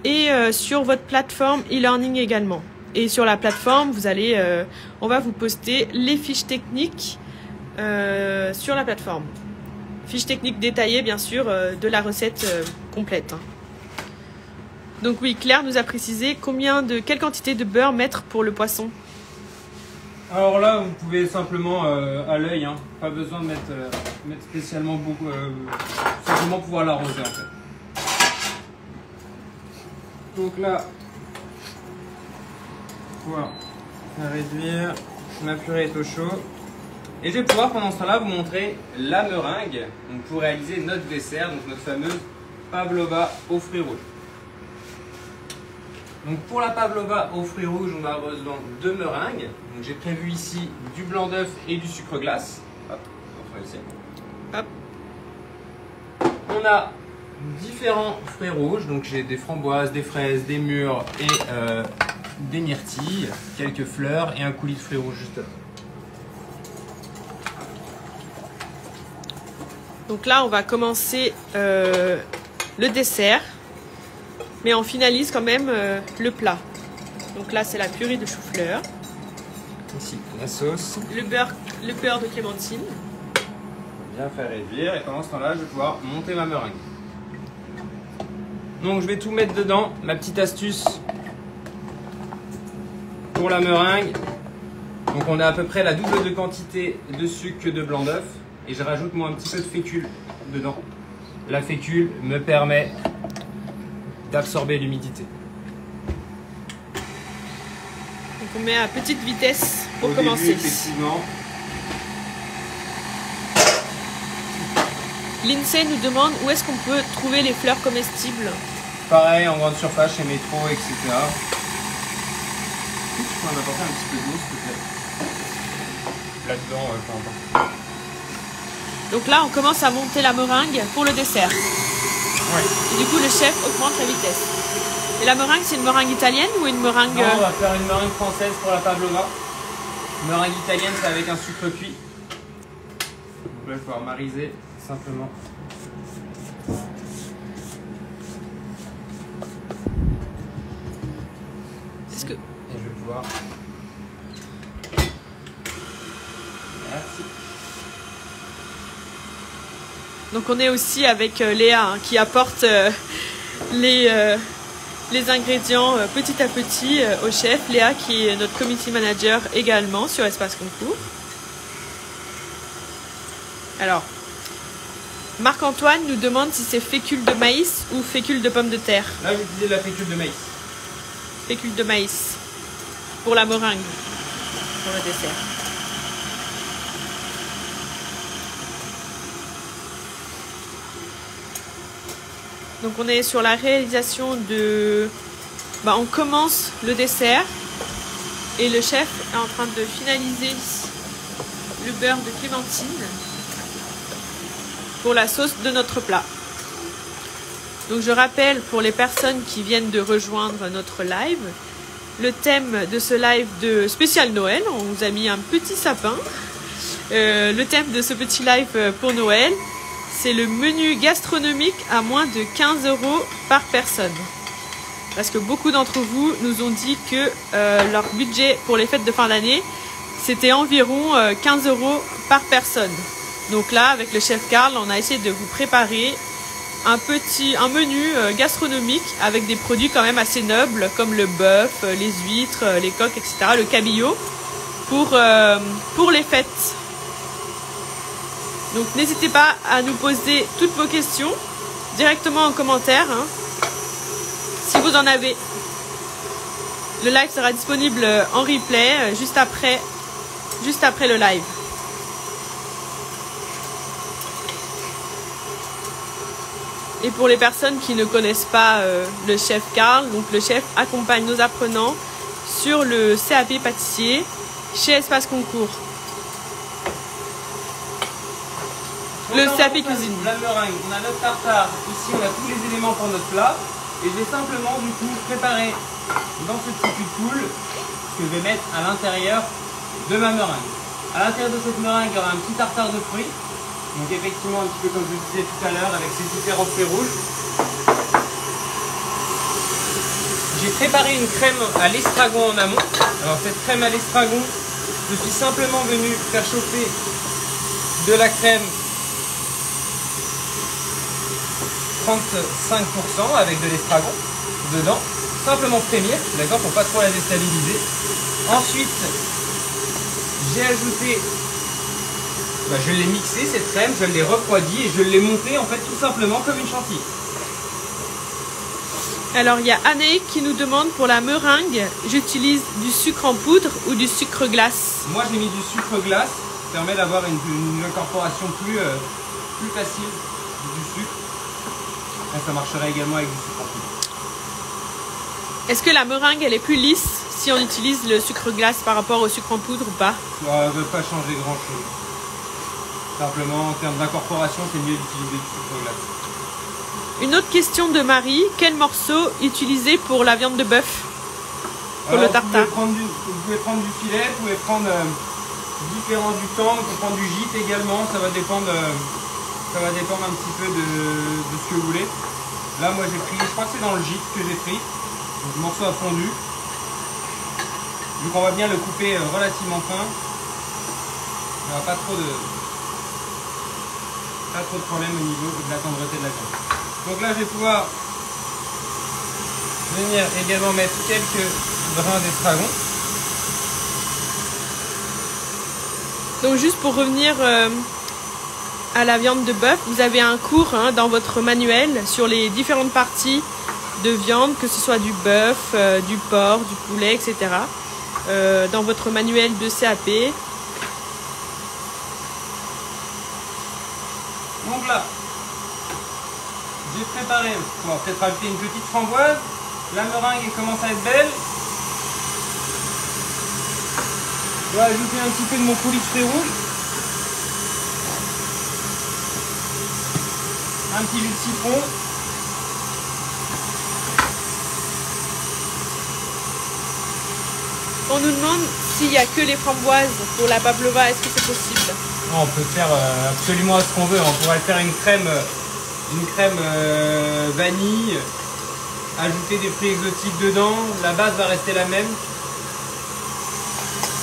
et euh, sur votre plateforme e-learning également. Et sur la plateforme, vous allez, euh, on va vous poster les fiches techniques euh, sur la plateforme. Fiches techniques détaillées, bien sûr, de la recette complète. Donc oui, Claire nous a précisé combien de quelle quantité de beurre mettre pour le poisson. Alors là, vous pouvez simplement à l'œil, hein, pas besoin de mettre, mettre spécialement beaucoup, simplement pouvoir l'arroser en fait. Donc là, faire réduire, ma purée est au chaud. Et je vais pouvoir pendant ce temps-là vous montrer la meringue donc, pour réaliser notre dessert, donc notre fameuse pavlova aux fruits rouges. Donc pour la pavlova aux fruits rouges, on a besoin de meringues. Donc j'ai prévu ici du blanc d'œuf et du sucre glace. Hop, on. Hop. On a différents fruits rouges. Donc j'ai des framboises, des fraises, des mûres et euh, des myrtilles, quelques fleurs et un coulis de fruits rouges juste là. Donc là, on va commencer euh, le dessert, mais on finalise quand même euh, le plat. Donc là, c'est la purée de chou-fleur, Ici, la sauce. le beurre, le beurre de clémentine. Bien faire réduire et pendant ce temps-là, je vais pouvoir monter ma meringue. Donc je vais tout mettre dedans. Ma petite astuce pour la meringue. Donc on a à peu près la double de quantité de sucre que de blanc d'œuf. Et je rajoute moi un petit peu de fécule dedans. La fécule me permet d'absorber l'humidité. Donc on met à petite vitesse pour Au commencer. début, effectivement, L'INSEE nous demande où est-ce qu'on peut trouver les fleurs comestibles. pareil en grande surface, chez Métro, etc. Je peux en apporter un petit peu d'eau, s'il te plaît. Là-dedans, euh, peu importe. Donc là, on commence à monter la meringue pour le dessert. Ouais. Et du coup, le chef augmente la vitesse. Et la meringue, c'est une meringue italienne ou une meringue... Non, on euh, va faire une meringue française pour la pavlova. Meringue italienne, c'est avec un sucre cuit. Donc là, je vais pouvoir mariser simplement. est-ce que... Et je vais pouvoir. Merci. Donc on est aussi avec euh, Léa hein, qui apporte euh, les, euh, les ingrédients petit à petit au chef. Léa qui est notre community manager également sur Espace Concours. Alors, Marc-Antoine nous demande si c'est fécule de maïs ou fécule de pommes de terre. Là, j'ai utilisé de la fécule de maïs. Fécule de maïs pour la meringue, pour le dessert. Donc on est sur la réalisation de... Bah, on commence le dessert et le chef est en train de finaliser le beurre de clémentine pour la sauce de notre plat. Donc je rappelle pour les personnes qui viennent de rejoindre notre live, le thème de ce live de spécial Noël, on vous a mis un petit sapin. Euh, le thème de ce petit live euh, pour Noël, c'est le menu gastronomique à moins de 15 euros par personne. Parce que beaucoup d'entre vous nous ont dit que euh, leur budget pour les fêtes de fin d'année, c'était environ euh, 15 euros par personne. Donc là, avec le chef Karl, on a essayé de vous préparer un petit menu euh, gastronomique avec des produits quand même assez nobles comme le bœuf, euh, les huîtres, euh, les coques, etc. Le cabillaud pour les fêtes. Donc n'hésitez pas à nous poser toutes vos questions directement en commentaire hein, si vous en avez. Le live sera disponible en replay juste après le live. Et pour les personnes qui ne connaissent pas euh, le chef Karl, donc le chef accompagne nos apprenants sur le CAP pâtissier chez Espace Concours. Le on CAP cuisine. La meringue, on a notre tartare. Ici, on a tous les éléments pour notre plat. Et je vais simplement, du coup, préparer dans ce petit cul de poule que je vais mettre à l'intérieur de ma meringue. À l'intérieur de cette meringue, il y aura un petit tartare de fruits. Donc, effectivement, un petit peu comme je disais tout à l'heure, avec ces différents fruits rouges. J'ai préparé une crème à l'estragon en amont. Alors, cette crème à l'estragon, je suis simplement venu faire chauffer de la crème 35% avec de l'estragon dedans. Simplement frémir, d'accord, pour pas trop la déstabiliser. Ensuite, j'ai ajouté, bah, je l'ai mixé cette crème, je l'ai refroidi et je l'ai monté en fait tout simplement comme une chantilly. Alors il y a Anaïk qui nous demande pour la meringue, j'utilise du sucre en poudre ou du sucre glace? Moi j'ai mis du sucre glace, ça permet d'avoir une, une incorporation plus, euh, plus facile du sucre. Là, ça marcherait également avec du sucre en poudre. Est-ce que la meringue, elle est plus lisse si on utilise le sucre glace par rapport au sucre en poudre ou pas? Ça ne veut pas changer grand-chose. Simplement, en termes d'incorporation, c'est mieux d'utiliser du sucre glace. Une autre question de Marie. Quel morceau utiliser pour la viande de bœuf? Pour le tartare vous pouvez, du, vous pouvez, prendre du, filet, vous pouvez prendre euh, différents du temps, vous pouvez prendre du gîte également, ça va dépendre, euh, ça va dépendre un petit peu de, de, ce que vous voulez. Là moi j'ai pris, je crois que c'est dans le gîte que j'ai pris, donc le morceau a fondu. Donc on va bien le couper euh, relativement fin. Il n'y aura pas trop de pas trop de problème au niveau de la tendreté de la viande. Donc là je vais pouvoir venir également mettre quelques brins d'estragon. Donc juste pour revenir euh, à la viande de bœuf, vous avez un cours hein, dans votre manuel sur les différentes parties de viande, que ce soit du bœuf, euh, du porc, du poulet, etc. Euh, dans votre manuel de CAP. J'ai préparé, on va peut-être rajouter une petite framboise. La meringue commence à être belle. Je vais ajouter un petit peu de mon coulis de fruits rouges. Un petit jus de citron. On nous demande s'il n'y a que les framboises pour la pavlova, est-ce que c'est possible On peut faire euh, absolument ce qu'on veut. On pourrait faire une crème, euh, une crème euh, vanille, ajouter des fruits exotiques dedans. La base va rester la même.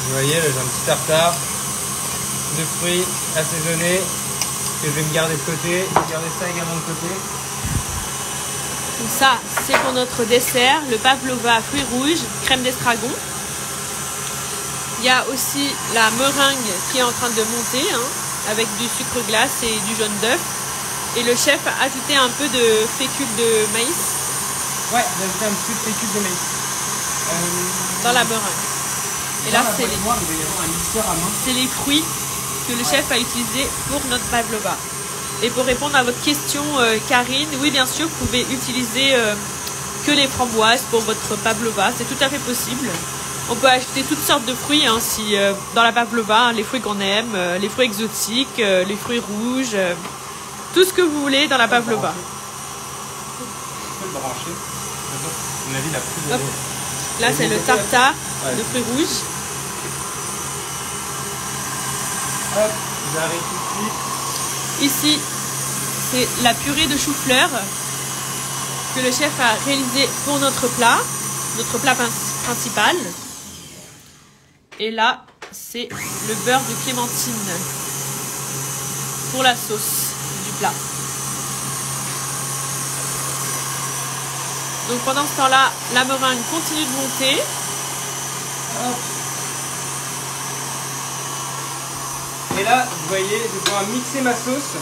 Vous voyez, là j'ai un petit tartare de fruits assaisonnés que je vais me garder de côté. Je vais garder ça également de côté. Donc ça, c'est pour notre dessert, le pavlova fruits rouges, crème d'estragon. Il y a aussi la meringue qui est en train de monter, hein, avec du sucre glace et du jaune d'œuf. Et le chef a ajouté un peu de fécule de maïs. Ouais, j'ai ajouté un petit peu de fécule de maïs. Euh... Dans la meringue. Et là, c'est les... les fruits que le chef a utilisés pour notre pavlova. Et pour répondre à votre question, euh, Karine, oui, bien sûr, vous pouvez utiliser euh, que les framboises pour votre pavlova. C'est tout à fait possible. On peut ajouter toutes sortes de fruits hein, si, euh, dans la pavlova, hein, les fruits qu'on aime, euh, les fruits exotiques, euh, les fruits rouges, tout ce que vous voulez dans la pavlova. Là, c'est le tartare de fruits rouges. Hop, j'arrive ici. Ici, c'est la purée de chou-fleur que le chef a réalisé pour notre plat, notre plat principal. Et là, c'est le beurre de clémentine pour la sauce du plat. Donc pendant ce temps-là, la meringue continue de monter. Et là, vous voyez, je vais pouvoir mixer ma sauce.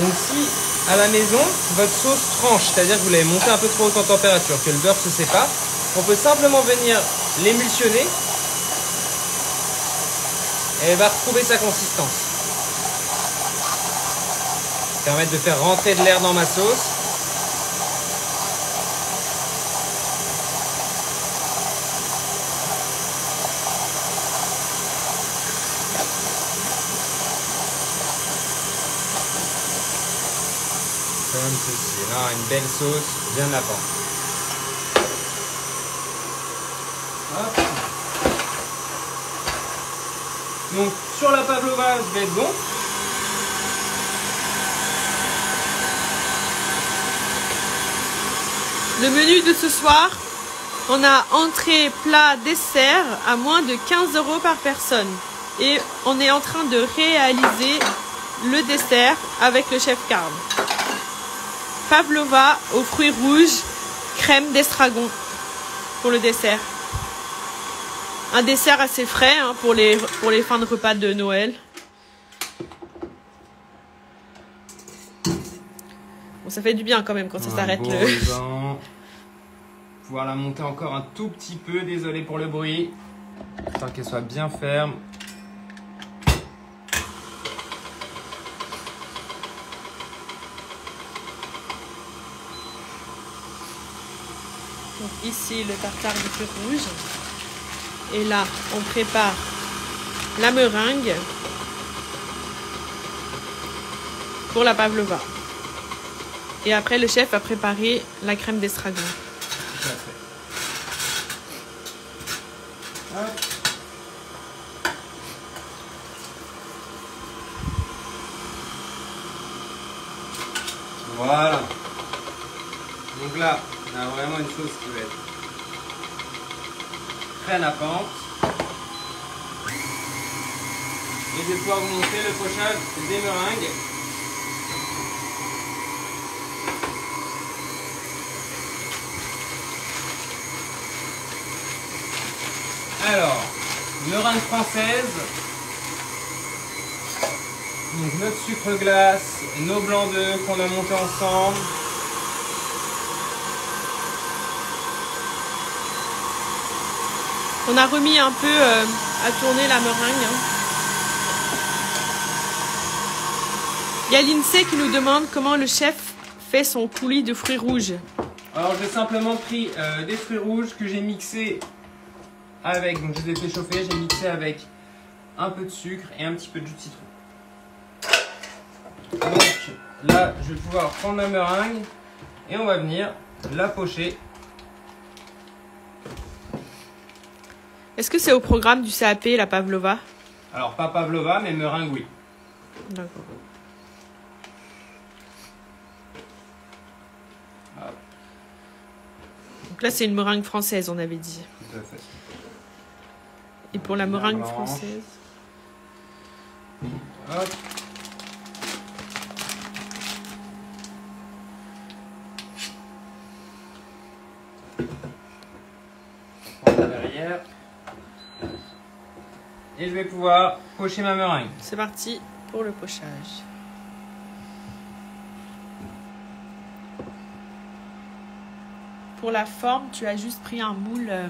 Donc si à la maison, votre sauce tranche, c'est-à-dire que vous l'avez montée un peu trop haute en température, que le beurre se sépare, on peut simplement venir l'émulsionner et elle va retrouver sa consistance. Permettre de faire rentrer de l'air dans ma sauce. Comme ceci. Là, une belle sauce bien lapin. Donc sur la pavlova, je vais être bon. Le menu de ce soir, on a entrée, plat, dessert à moins de 15 euros par personne. Et on est en train de réaliser le dessert avec le chef Karl. Pavlova aux fruits rouges, crème d'estragon pour le dessert. Un dessert assez frais hein, pour, les, pour les fins de repas de Noël. Bon, ça fait du bien quand même quand ça s'arrête. Le... Pouvoir la monter encore un tout petit peu, désolé pour le bruit. Tant qu'elle soit bien ferme. Donc ici le tartare de rouges. Et là, on prépare la meringue pour la pavlova. Et après, le chef a préparé la crème d'estragon. Voilà. Donc là, on a vraiment une sauce qui va être très nappante. Et je vais pouvoir vous montrer le pochage des meringues. Alors, meringue française. Donc notre sucre glace, nos blancs d'œufs qu'on a montés ensemble. On a remis un peu euh, à tourner la meringue. hein. Il y a l'INSEE qui nous demande comment le chef fait son coulis de fruits rouges. Alors j'ai simplement pris euh, des fruits rouges que j'ai mixés avec, donc je les ai fait chauffer, j'ai mixé avec un peu de sucre et un petit peu de jus de citron. Donc là je vais pouvoir prendre ma meringue et on va venir la pocher. Est-ce que c'est au programme du CAP, la pavlova? Alors pas pavlova mais meringue oui. D'accord. Donc là, c'est une meringue française, on avait dit. tout à fait. Et pour la meringue française? Hop. On prend derrière. Et je vais pouvoir pocher ma meringue. C'est parti pour le pochage. Pour la forme, tu as juste pris un moule euh,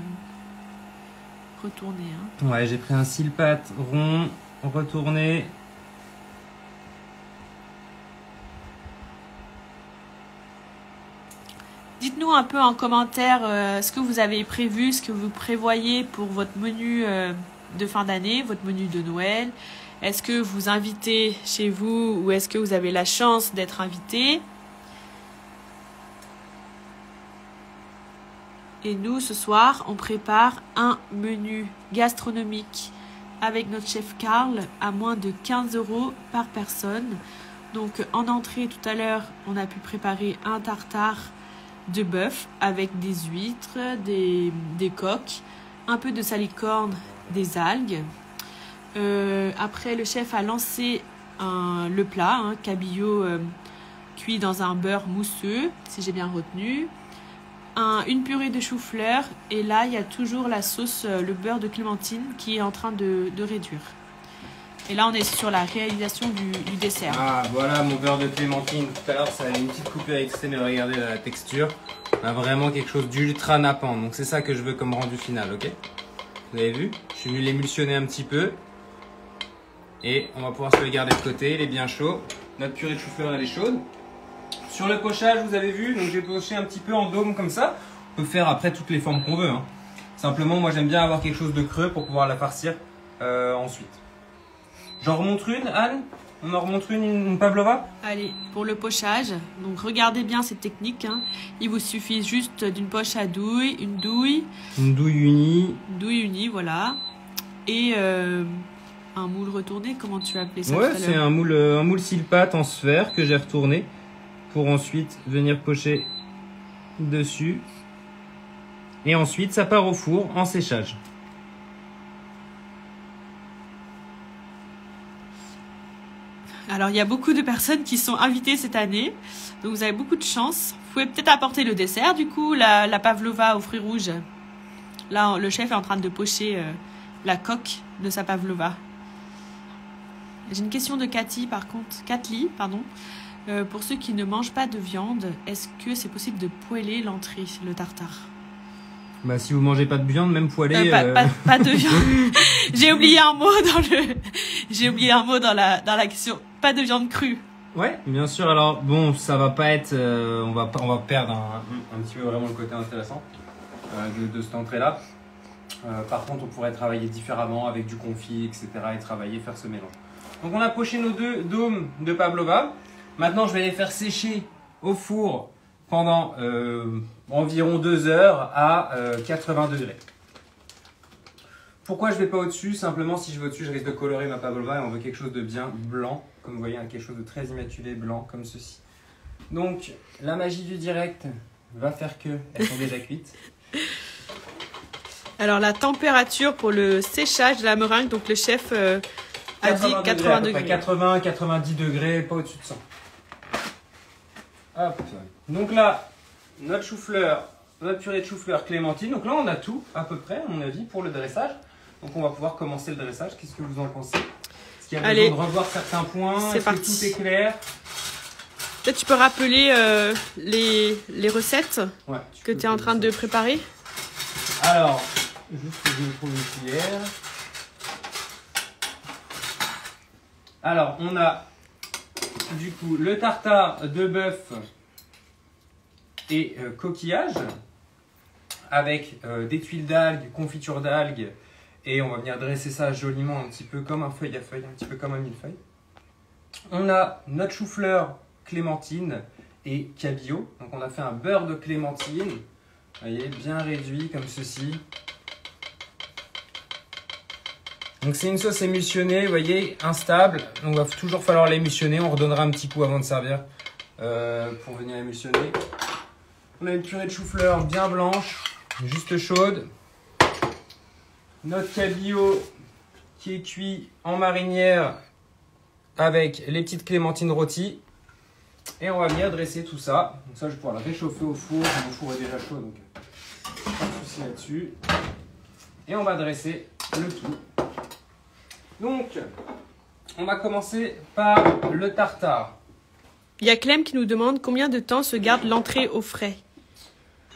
retourné. hein. Ouais, j'ai pris un cile-pâte rond, retourné. Dites-nous un peu en commentaire euh, ce que vous avez prévu, ce que vous prévoyez pour votre menu euh, de fin d'année, votre menu de Noël. Est-ce que vous invitez chez vous ou est-ce que vous avez la chance d'être invité Et nous, ce soir, on prépare un menu gastronomique avec notre chef Karl à moins de 15 euros par personne. Donc en entrée tout à l'heure, on a pu préparer un tartare de bœuf avec des huîtres, des, des coques, un peu de salicorne, des algues. Euh, après, le chef a lancé un- le plat, un cabillaud euh, cuit dans un beurre mousseux, si j'ai bien retenu. Un- une purée de chou-fleur. Et là, il y a toujours la sauce, euh, le beurre de clémentine qui est en train de, réduire. Et là, on est sur la réalisation du, dessert. Ah, voilà mon beurre de clémentine. Tout à l'heure, ça avait une petite coupure extrême, mais regardez la texture. On a vraiment quelque chose d'ultra nappant. Donc, c'est ça que je veux comme rendu final, ok? Vous avez vu Je suis venu l'émulsionner un petit peu. Et on va pouvoir se le garder de côté. Il est bien chaud. Notre purée de chou-fleur, elle est chaude. Sur le pochage, vous avez vu, donc j'ai poché un petit peu en dôme comme ça. On peut faire après toutes les formes qu'on veut. hein. Simplement, moi j'aime bien avoir quelque chose de creux pour pouvoir la farcir euh, ensuite. J'en remonte une, Anne On en remonte une, une pavlova? Allez, pour le pochage, donc regardez bien cette technique. hein. Il vous suffit juste d'une poche à douille, une douille, Une douille unie. une douille unie, voilà. Et euh, un moule retourné, comment tu as appelé ça Ouais, c'est un moule, euh, un moule cile-pâte en sphère que j'ai retourné pour ensuite venir pocher dessus. Et ensuite, ça part au four en séchage. Alors, il y a beaucoup de personnes qui sont invitées cette année. Donc, vous avez beaucoup de chance. Vous pouvez peut-être apporter le dessert, du coup, la, pavlova aux fruits rouges. Là, le chef est en train de pocher euh, la coque de sa pavlova. J'ai une question de Cathy, par contre. Cathy, pardon. Euh, pour ceux qui ne mangent pas de viande, est-ce que c'est possible de poêler l'entrée, le tartare? Bah, si vous mangez pas de viande, même poêlée. Euh, pas, euh, pas- pas de viande. J'ai oublié un mot dans le. J'ai oublié un mot dans la dans la question. Pas de viande crue. Ouais, bien sûr. Alors, bon, ça va pas être. euh, on, va, on va perdre un, un petit peu vraiment le côté intéressant. euh, de, de cette entrée-là. Euh, par contre, on pourrait travailler différemment avec du confit, etc. et travailler, faire ce mélange. Donc on a poché nos deux dômes de pavlova. Maintenant, je vais les faire sécher au four pendant euh, environ 2 heures à euh, 80 degrés. Pourquoi je vais pas au-dessus? Simplement, si je vais au-dessus, je risque de colorer ma pavlova et on veut quelque chose de bien blanc. Comme vous voyez, hein, quelque chose de très immaculé, blanc, comme ceci. Donc, la magie du direct va faire que elles sont déjà cuites. Alors la température pour le séchage de la meringue, donc le chef euh, a dit 80 à peu près, degrés. 80, 90 degrés, pas au-dessus de 100. Hop. Donc là, notre chou-fleur, notre purée de chou-fleur clémentine. Donc là, on a tout à peu près, à mon avis, pour le dressage. Donc on va pouvoir commencer le dressage. Qu'est-ce que vous en pensez? Est-ce qu'il y a Allez. besoin de revoir certains points? C'est Est-ce que tout est clair? Peut-être tu peux rappeler euh, les, les recettes Ouais, que tu es en train de préparer? Alors, juste que je me trouve une cuillère. Alors, on a du coup le tartare de bœuf et euh, coquillage avec euh, des tuiles d'algues, confiture d'algues et on va venir dresser ça joliment un petit peu comme un feuille à feuille, un petit peu comme un millefeuille. On a notre chou-fleur clémentine et cabillaud. Donc on a fait un beurre de clémentine vous voyez, bien réduit comme ceci. Donc c'est une sauce émulsionnée, vous voyez, instable. Donc il va toujours falloir l'émulsionner. On redonnera un petit coup avant de servir euh, pour venir émulsionner. On a une purée de chou-fleur bien blanche, juste chaude. Notre cabillaud qui est cuit en marinière avec les petites clémentines rôties. Et on va venir dresser tout ça. Donc ça, je vais pouvoir le réchauffer au four. Mon four est déjà chaud, donc pas de souci là-dessus. Et on va dresser le tout. Donc, on va commencer par le tartare. Il y a Clem qui nous demande combien de temps se garde l'entrée au frais.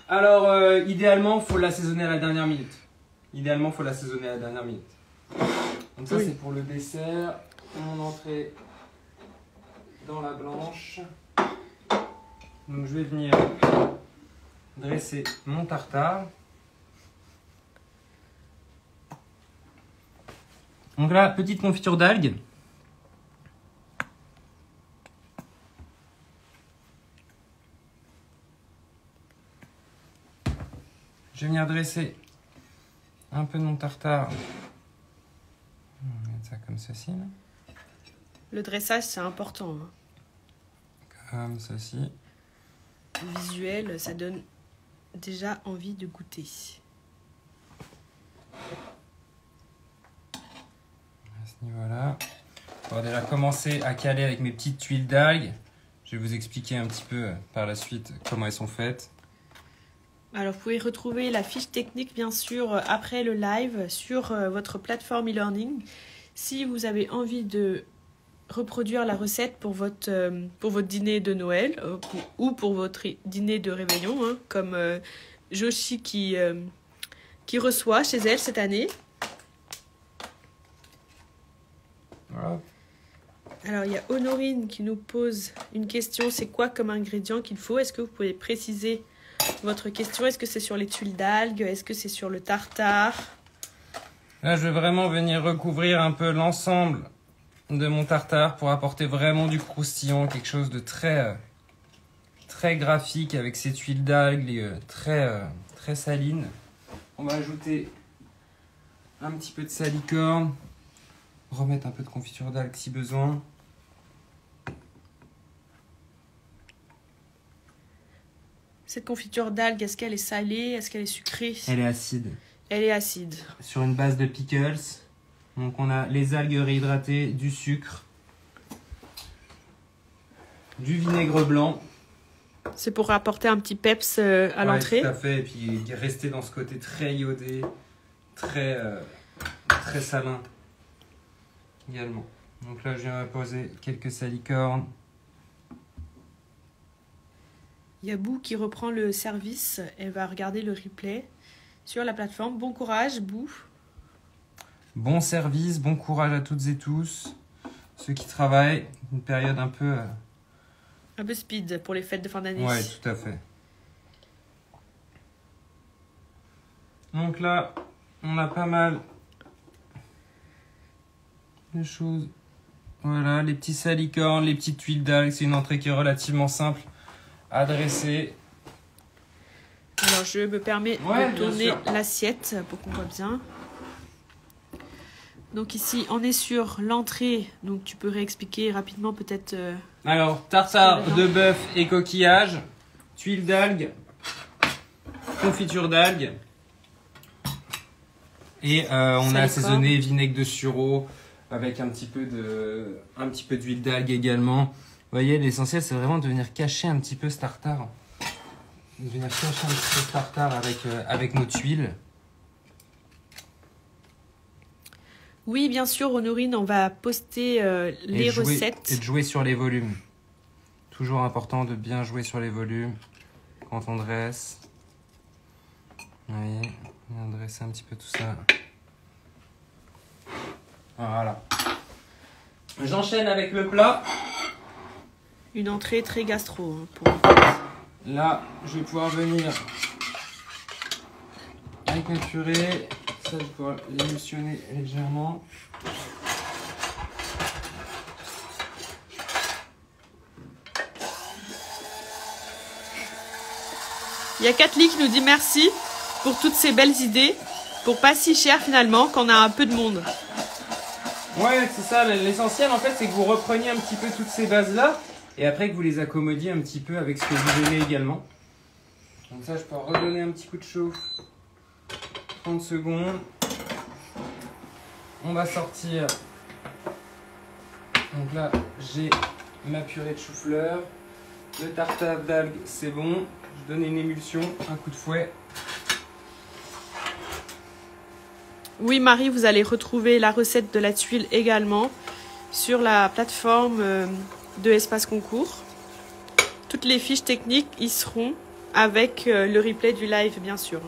Alors, euh, idéalement, il faut l'assaisonner à la dernière minute. Idéalement, il faut l'assaisonner à la dernière minute. Donc ça, Oui. c'est pour le dessert. Mon entrée dans la blanche. Donc, je vais venir dresser mon tartare. Donc là, petite confiture d'algues. Je vais venir dresser un peu de mon tartare. On va mettre ça comme ceci. là. Le dressage, c'est important. hein. Comme ceci. Visuel, ça donne déjà envie de goûter. À ce niveau-là. On va déjà commencer à caler avec mes petites tuiles d'algues. Je vais vous expliquer un petit peu euh, par la suite comment elles sont faites. Alors, vous pouvez retrouver la fiche technique, bien sûr, euh, après le live sur euh, votre plateforme e-learning. Si vous avez envie de reproduire la recette pour votre, pour votre dîner de Noël ou pour votre dîner de réveillon, hein, comme Joshi qui, qui reçoit chez elle cette année. Alors, il y a Honorine qui nous pose une question. C'est quoi comme ingrédient qu'il faut? Est-ce que vous pouvez préciser votre question? Est-ce que c'est sur les tuiles d'algues? Est-ce que c'est sur le tartare? Là, je vais vraiment venir recouvrir un peu l'ensemble de mon tartare pour apporter vraiment du croustillant, quelque chose de très, euh, très graphique avec ces tuiles d'algues euh, très, euh, très salines. On va ajouter un petit peu de salicorne, remettre un peu de confiture d'algues si besoin. Cette confiture d'algues, est-ce qu'elle est salée? Est-ce qu'elle est sucrée? Elle est acide. Elle est acide. Sur une base de pickles. Donc on a les algues réhydratées, du sucre, du vinaigre blanc. C'est pour apporter un petit peps euh, à Ouais, l'entrée? Tout à fait, et puis rester dans ce côté très iodé, très, euh, très salin également. Donc là, je viens poser quelques salicornes. Il y a Bou qui reprend le service. Elle va regarder le replay sur la plateforme. Bon courage, Bou. Bon service, bon courage à toutes et tous. Ceux qui travaillent, une période un peu... euh, Un peu speed pour les fêtes de fin d'année. Ouais, tout à fait. Donc là, on a pas mal de choses. Voilà, les petits salicornes, les petites tuiles d'algues. C'est une entrée qui est relativement simple à dresser. Alors je me permets Ouais, de tourner l'assiette pour qu'on voit bien. Donc ici, on est sur l'entrée. Donc tu peux réexpliquer rapidement peut-être. euh, Alors, tartare de bœuf et coquillage, tuiles d'algues, confiture d'algues. Et euh, on a assaisonné vinaigre de sureau avec un petit peu de, un petit peu d'huile d'algue également. Vous voyez, l'essentiel c'est vraiment de venir cacher un petit peu ce tartare. De venir cacher un petit peu ce tartare avec, euh, avec nos tuiles. Oui, bien sûr, Honorine, on va poster euh, les jouer- recettes. Et de jouer sur les volumes. Toujours important de bien jouer sur les volumes quand on dresse. Vous voyez, on va dresser un petit peu tout ça. Voilà. J'enchaîne avec le plat. Une entrée très gastro. hein, pour... Là, je vais pouvoir venir avec ma purée. Ça, je vais pouvoir l'émulsionner légèrement. Il y a Kathleen qui nous dit merci pour toutes ces belles idées. Pour pas si cher finalement, qu'on a un peu de monde. Ouais, c'est ça. L'essentiel, en fait, c'est que vous repreniez un petit peu toutes ces bases-là et après que vous les accommodiez un petit peu avec ce que vous aimez également. Donc ça, je peux redonner un petit coup de chauffe. 30 secondes. On va sortir. Donc là, j'ai ma purée de chou-fleur. Le tartare d'algues, c'est bon. Je donne une émulsion, un coup de fouet. Oui, Marie, vous allez retrouver la recette de la tuile également sur la plateforme euh, de Espace Concours. Toutes les fiches techniques y seront avec euh, le replay du live, bien sûr.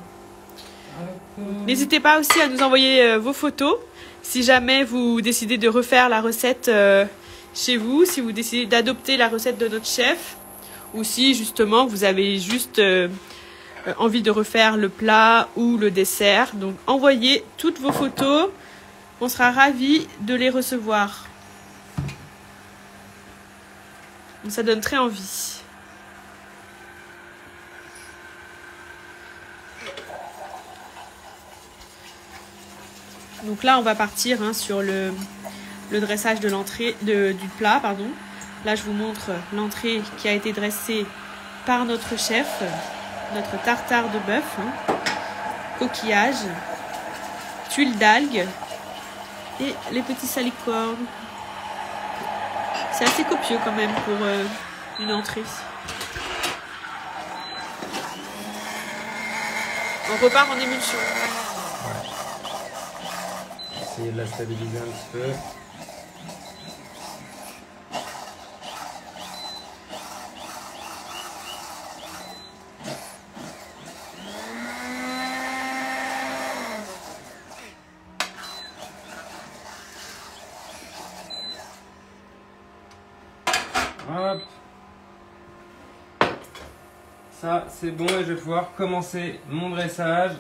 N'hésitez pas aussi à nous envoyer euh, vos photos si jamais vous décidez de refaire la recette chez vous, si vous décidez d'adopter la recette de notre chef, ou si justement vous avez juste envie de refaire le plat ou le dessert. Donc envoyez toutes vos photos, on sera ravis de les recevoir. Ça donne très envie. Donc là, on va partir hein, sur le, dressage de l'entrée du plat, pardon. Là, je vous montre l'entrée qui a été dressée par notre chef, notre tartare de bœuf, hein, coquillage, tuile d'algues et les petits salicornes. C'est assez copieux quand même pour euh, une entrée. On repart en émulsion. Essayer de la stabiliser un petit peu. Hop. C'est bon et je vais pouvoir commencer mon dressage.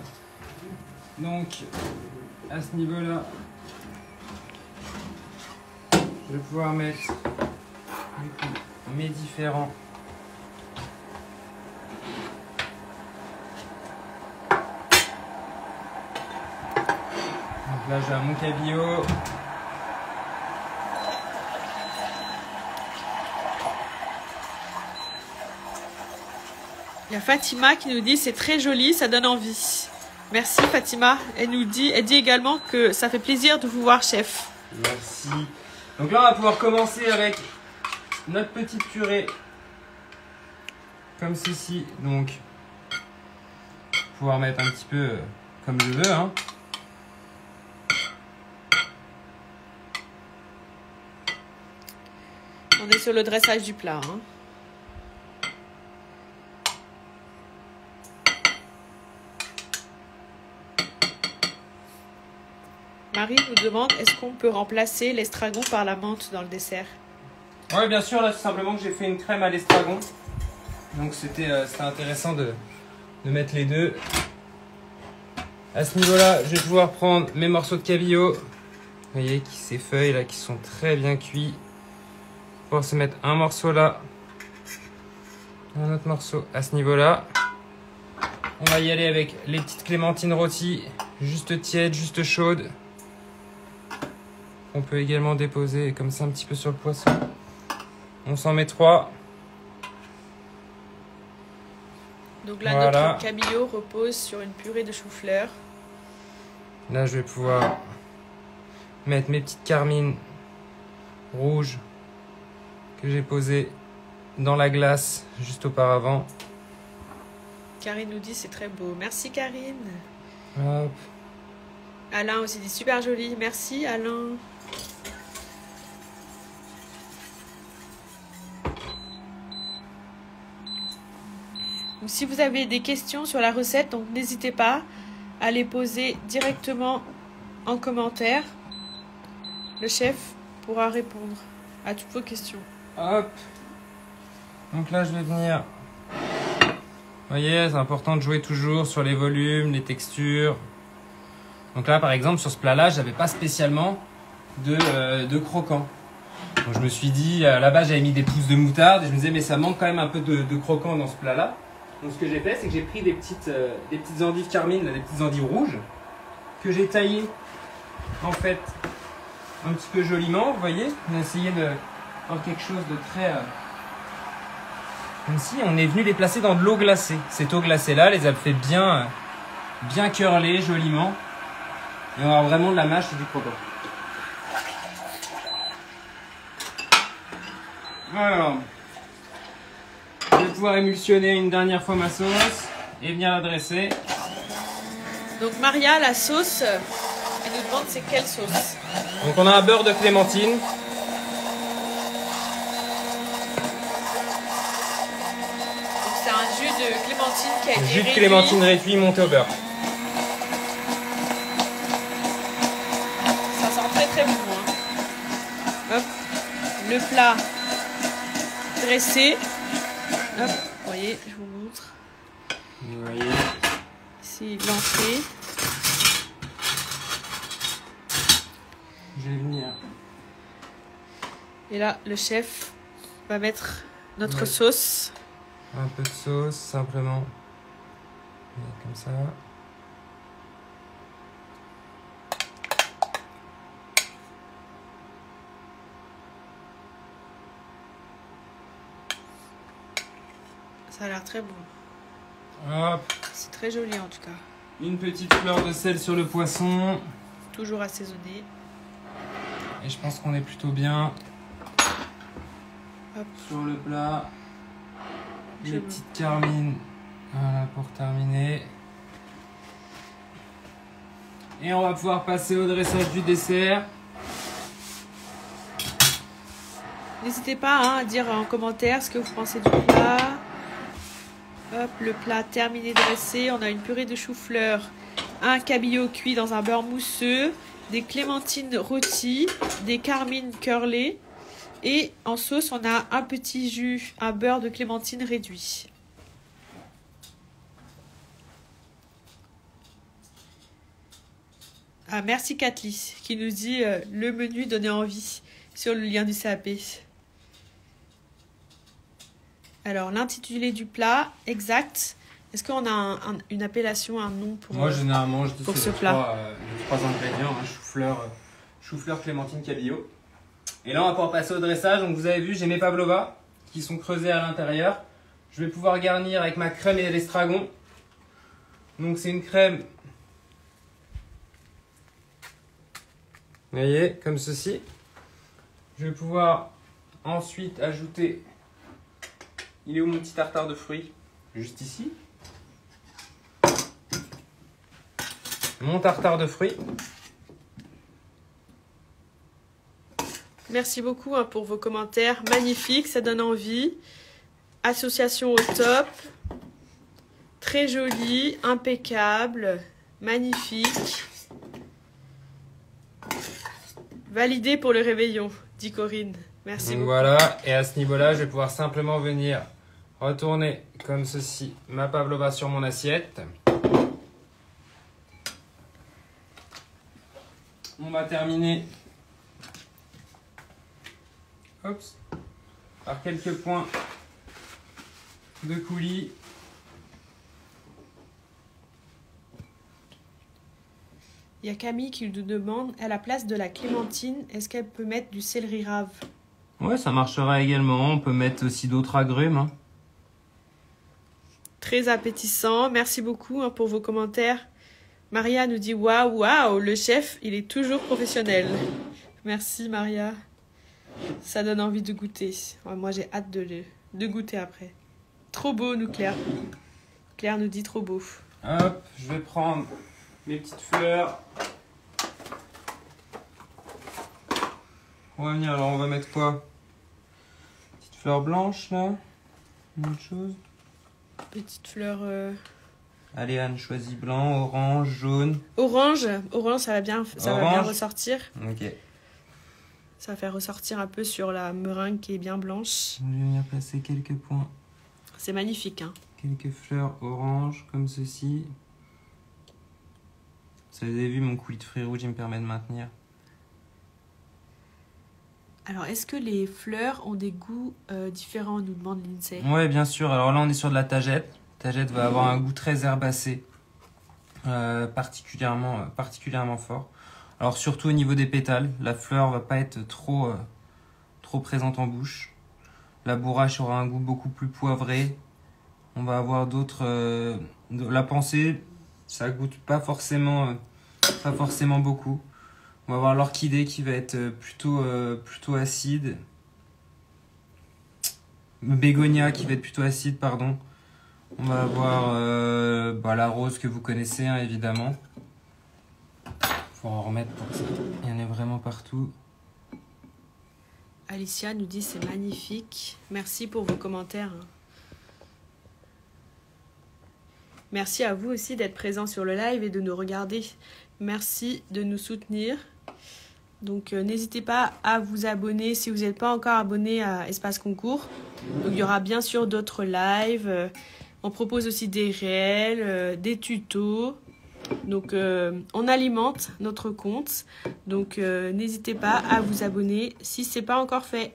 Donc, à ce niveau-là, je vais pouvoir mettre du coup, mes différents Donc là j'ai mon cabillaud. Il y a Fatima qui nous dit c'est très joli, ça donne envie. Merci Fatima. Elle nous dit, elle dit également que ça fait plaisir de vous voir chef. Merci. Donc là on va pouvoir commencer avec notre petite purée. Comme ceci. Donc pouvoir mettre un petit peu euh, comme je veux. Hein. On est sur le dressage du plat. hein. Marie nous demande est-ce qu'on peut remplacer l'estragon par la menthe dans le dessert? Ouais, bien sûr, là, tout simplement que j'ai fait une crème à l'estragon. Donc, c'était euh, c'était intéressant de, de mettre les deux. À ce niveau-là, je vais pouvoir prendre mes morceaux de cabillaud. Vous voyez, ces feuilles là qui sont très bien cuits. Pour se mettre un morceau là, un autre morceau à ce niveau-là. On va y aller avec les petites clémentines rôties, juste tièdes, juste chaudes. On peut également déposer comme ça un petit peu sur le poisson. On s'en met trois. Donc là, Voilà. notre cabillaud repose sur une purée de chou-fleur. Là, je vais pouvoir mettre mes petites carmines rouges que j'ai posées dans la glace juste auparavant. Karine nous dit c'est très beau. Merci Karine. Hop. Alain aussi dit super joli. Merci Alain. Donc, si vous avez des questions sur la recette, n'hésitez pas à les poser directement en commentaire. Le chef pourra répondre à toutes vos questions. Hop. Donc là, je vais venir. Vous voyez, c'est important de jouer toujours sur les volumes, les textures. Donc là, par exemple, sur ce plat-là, j'avais pas spécialement de, euh, de croquant. Donc je me suis dit, base, j'avais mis des pousses de moutarde et je me disais, mais ça manque quand même un peu de, de croquant dans ce plat-là. Donc ce que j'ai fait, c'est que j'ai pris des petites, euh, des petites endives carmine, là, des petites endives rouges, que j'ai taillées en fait un petit peu joliment, vous voyez. On a essayé de faire quelque chose de très. euh, comme si on est venu les placer dans de l'eau glacée. Cette eau glacée là les a fait bien, euh, bien curler joliment. Et on aura vraiment de la mâche et du croquant. Vais pouvoir émulsionner une dernière fois ma sauce et venir la dresser. Donc Maria, la sauce, elle nous demande c'est quelle sauce Donc on a un beurre de clémentine. Donc c'est un jus de clémentine qui a été Jus de clémentine réduit monté au beurre. Ça sent très très bon. hein. Hop, le plat dressé. Hop, vous voyez, je vous montre. Vous voyez. Ici l'entrée. Je vais venir. Et là, le chef va mettre notre Ouais. sauce. Un peu de sauce, simplement. Comme ça. Ça a l'air très bon. Hop. C'est très joli en tout cas. Une petite fleur de sel sur le poisson. Toujours assaisonné. Et je pense qu'on est plutôt bien. Hop. Sur le plat. Les petites carmines. Voilà pour terminer. Et on va pouvoir passer au dressage du dessert. N'hésitez pas hein, à dire en commentaire ce que vous pensez du plat. Hop, le plat terminé dressé. On a une purée de chou-fleur, un cabillaud cuit dans un beurre mousseux, des clémentines rôties, des carmines curlées. Et en sauce, on a un petit jus, un beurre de clémentine réduit. Ah, merci Katli qui nous dit euh, le menu donnait envie sur le lien du CAP. Alors, l'intitulé du plat exact. Est-ce qu'on a un- un- une appellation, un nom pour Moi, euh, généralement, je pour ce les plat. Trois, euh, les trois ingrédients hein, chou-fleur, euh, chou-fleur, clémentine, cabillaud. Et là, on va pouvoir passer au dressage. Donc, vous avez vu, j'ai mes pavlova qui sont creusés à l'intérieur. Je vais pouvoir garnir avec ma crème et l'estragon. Donc, c'est une crème. Vous voyez, comme ceci. Je vais pouvoir ensuite ajouter. Il est où mon petit tartare de fruits? Juste ici. Mon tartare de fruits. Merci beaucoup hein, pour vos commentaires. Magnifique, ça donne envie. Association au top. Très joli, impeccable, magnifique. Validé pour le réveillon, dit Corinne. Merci Donc beaucoup. voilà, et à ce niveau-là, je vais pouvoir simplement venir retourner comme ceci ma pavlova sur mon assiette. on va terminer par quelques points de coulis. Il y a Camille qui nous demande à la place de la clémentine, est-ce qu'elle peut mettre du céleri rave? Ouais, ça marchera également. On peut mettre aussi d'autres agrumes. hein. Très appétissant. Merci beaucoup hein, pour vos commentaires. Maria nous dit waouh, waouh, le chef, il est toujours professionnel. Merci Maria. Ça donne envie de goûter. Moi j'ai hâte de goûter après. Trop beau, nous Claire. Claire nous dit trop beau. Hop, je vais prendre mes petites fleurs. On va venir, alors on va mettre quoi? Petite fleur blanche là. Une autre chose. Petite fleur euh, Allez Anne, choisis blanc, orange, jaune. orange. Orange, ça va bien, ça va bien ressortir. Ok. Ça va faire ressortir un peu sur la meringue qui est bien blanche. Je vais venir placer quelques points, C'est magnifique. Hein. quelques fleurs orange comme ceci. Vous avez vu mon coulis de fruits rouges, il me permet de maintenir. Alors, est-ce que les fleurs ont des goûts euh, différents nous demande Lindsay. Ouais, bien sûr. Alors là, on est sur de la tagette. Tagette va avoir un goût très herbacé, euh, particulièrement, euh, particulièrement fort. Alors surtout au niveau des pétales, la fleur va pas être trop, trop présente en bouche. La bourrache aura un goût beaucoup plus poivré. On va avoir d'autres. la pensée, ça goûte pas forcément, pas forcément beaucoup. On va avoir l'orchidée qui va être euh, plutôt, euh, plutôt acide. Bégonia qui va être plutôt acide, pardon. On va avoir euh, bah, la rose que vous connaissez, hein, évidemment. Faut en remettre pour ça. Il y en a vraiment partout. Alicia nous dit c'est magnifique. Merci pour vos commentaires. Merci à vous aussi d'être présents sur le live et de nous regarder. Merci de nous soutenir. Donc euh, n'hésitez pas à vous abonner si vous n'êtes pas encore abonné à Espace Concours. Donc il y aura bien sûr d'autres lives. Euh, on propose aussi des réels, euh, des tutos. Donc on alimente notre compte. Donc n'hésitez pas à vous abonner si c'est pas encore fait.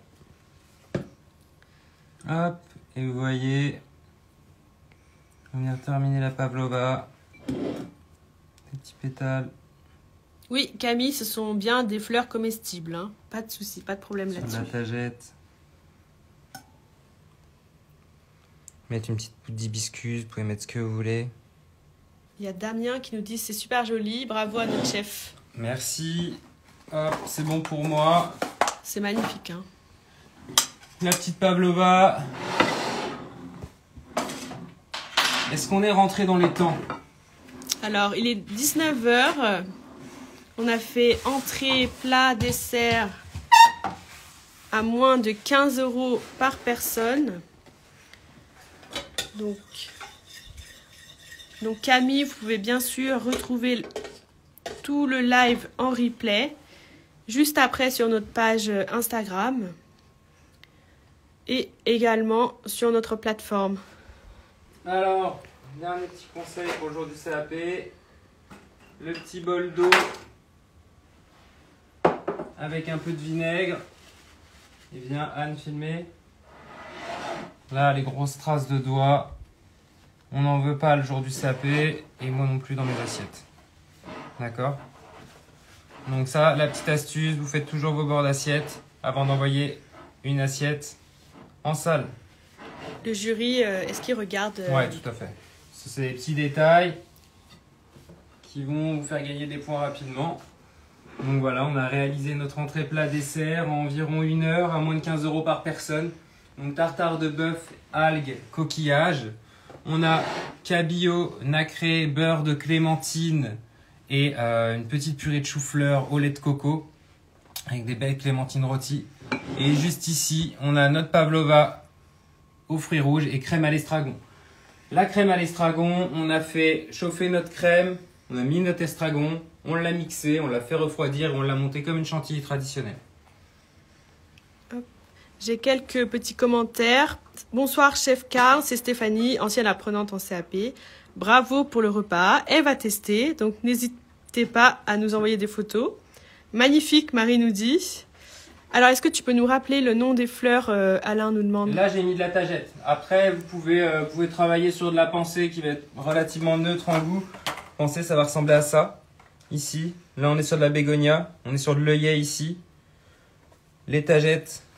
Hop, et vous voyez, on vient terminer la pavlova. Des petits pétales Oui, Camille, ce sont bien des fleurs comestibles. hein. Pas de souci, pas de problème sur là-dessus. la tagette. Mettre une petite poudre d'hibiscus, vous pouvez mettre ce que vous voulez. Il y a Damien qui nous dit c'est super joli, bravo à notre chef. Merci. Hop, c'est bon pour moi. C'est magnifique. Hein. La petite pavlova. Est-ce qu'on est rentré dans les temps? Alors, il est 19h. On a fait entrée, plat, dessert à moins de 15 euros par personne. Donc, donc Camille, vous pouvez bien sûr retrouver tout le live en replay juste après sur notre page Instagram et également sur notre plateforme. Alors, dernier petit conseil pour le jour CAP. Le petit bol d'eau avec un peu de vinaigre. Et viens Anne filmer. Là, les grosses traces de doigts. On n'en veut pas le jour du CAP et moi non plus dans mes assiettes. D'accord? Donc ça, la petite astuce, vous faites toujours vos bords d'assiette avant d'envoyer une assiette en salle. Le jury, euh, est-ce qu'il regarde euh, Ouais, tout à fait. C'est des petits détails qui vont vous faire gagner des points rapidement. Donc voilà, on a réalisé notre entrée plat dessert en environ une heure à moins de 15 euros par personne. Donc tartare de bœuf, algues, coquillages. On a cabillaud, nacré, beurre de clémentine et euh, une petite purée de chou-fleur au lait de coco avec des belles clémentines rôties. Et juste ici, on a notre pavlova aux fruits rouges et crème à l'estragon. La crème à l'estragon, on a fait chauffer notre crème, on a mis notre estragon, on l'a mixé, on l'a fait refroidir et on l'a monté comme une chantilly traditionnelle. J'ai quelques petits commentaires. Bonsoir, chef Karl, c'est Stéphanie, ancienne apprenante en CAP. Bravo pour le repas. Elle va tester, donc n'hésitez pas à nous envoyer des photos. Magnifique, Marie nous dit. Alors, est-ce que tu peux nous rappeler le nom des fleurs euh, Alain nous demande? Là, j'ai mis de la tagette. Après, vous pouvez, euh, vous pouvez travailler sur de la pensée qui va être relativement neutre en goût. Ça va ressembler à ça. Ici. Là, on est sur de la bégonia. On est sur de l'œillet ici. Vous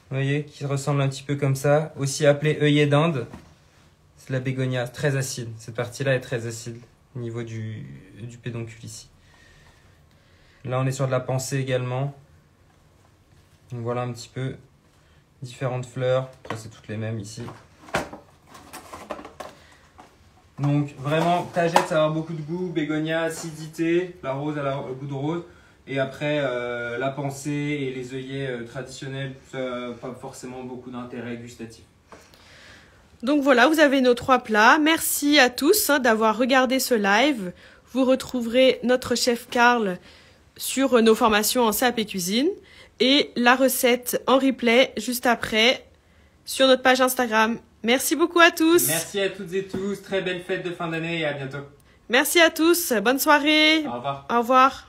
voyez, qui ressemblent un petit peu comme ça. Aussi appelé œillet d'Inde. C'est la bégonia, très acide. Cette partie-là est très acide au niveau du, pédoncule ici. Là, on est sur de la pensée également. Voilà un petit peu différentes fleurs. Après, c'est toutes les mêmes ici. Donc vraiment, tagette, ça va avoir beaucoup de goût. Bégonia, acidité. La rose, elle a le goût de rose. Et après, euh, la pensée et les œillets euh, traditionnels, ça, pas forcément beaucoup d'intérêt gustatif. Donc voilà, vous avez nos trois plats. Merci à tous hein, d'avoir regardé ce live. Vous retrouverez notre chef Karl sur nos formations en SAP et cuisine et la recette en replay juste après sur notre page Instagram. Merci beaucoup à tous. Merci à toutes et tous. Très belle fête de fin d'année et à bientôt. Merci à tous. Bonne soirée. Au revoir. Au revoir.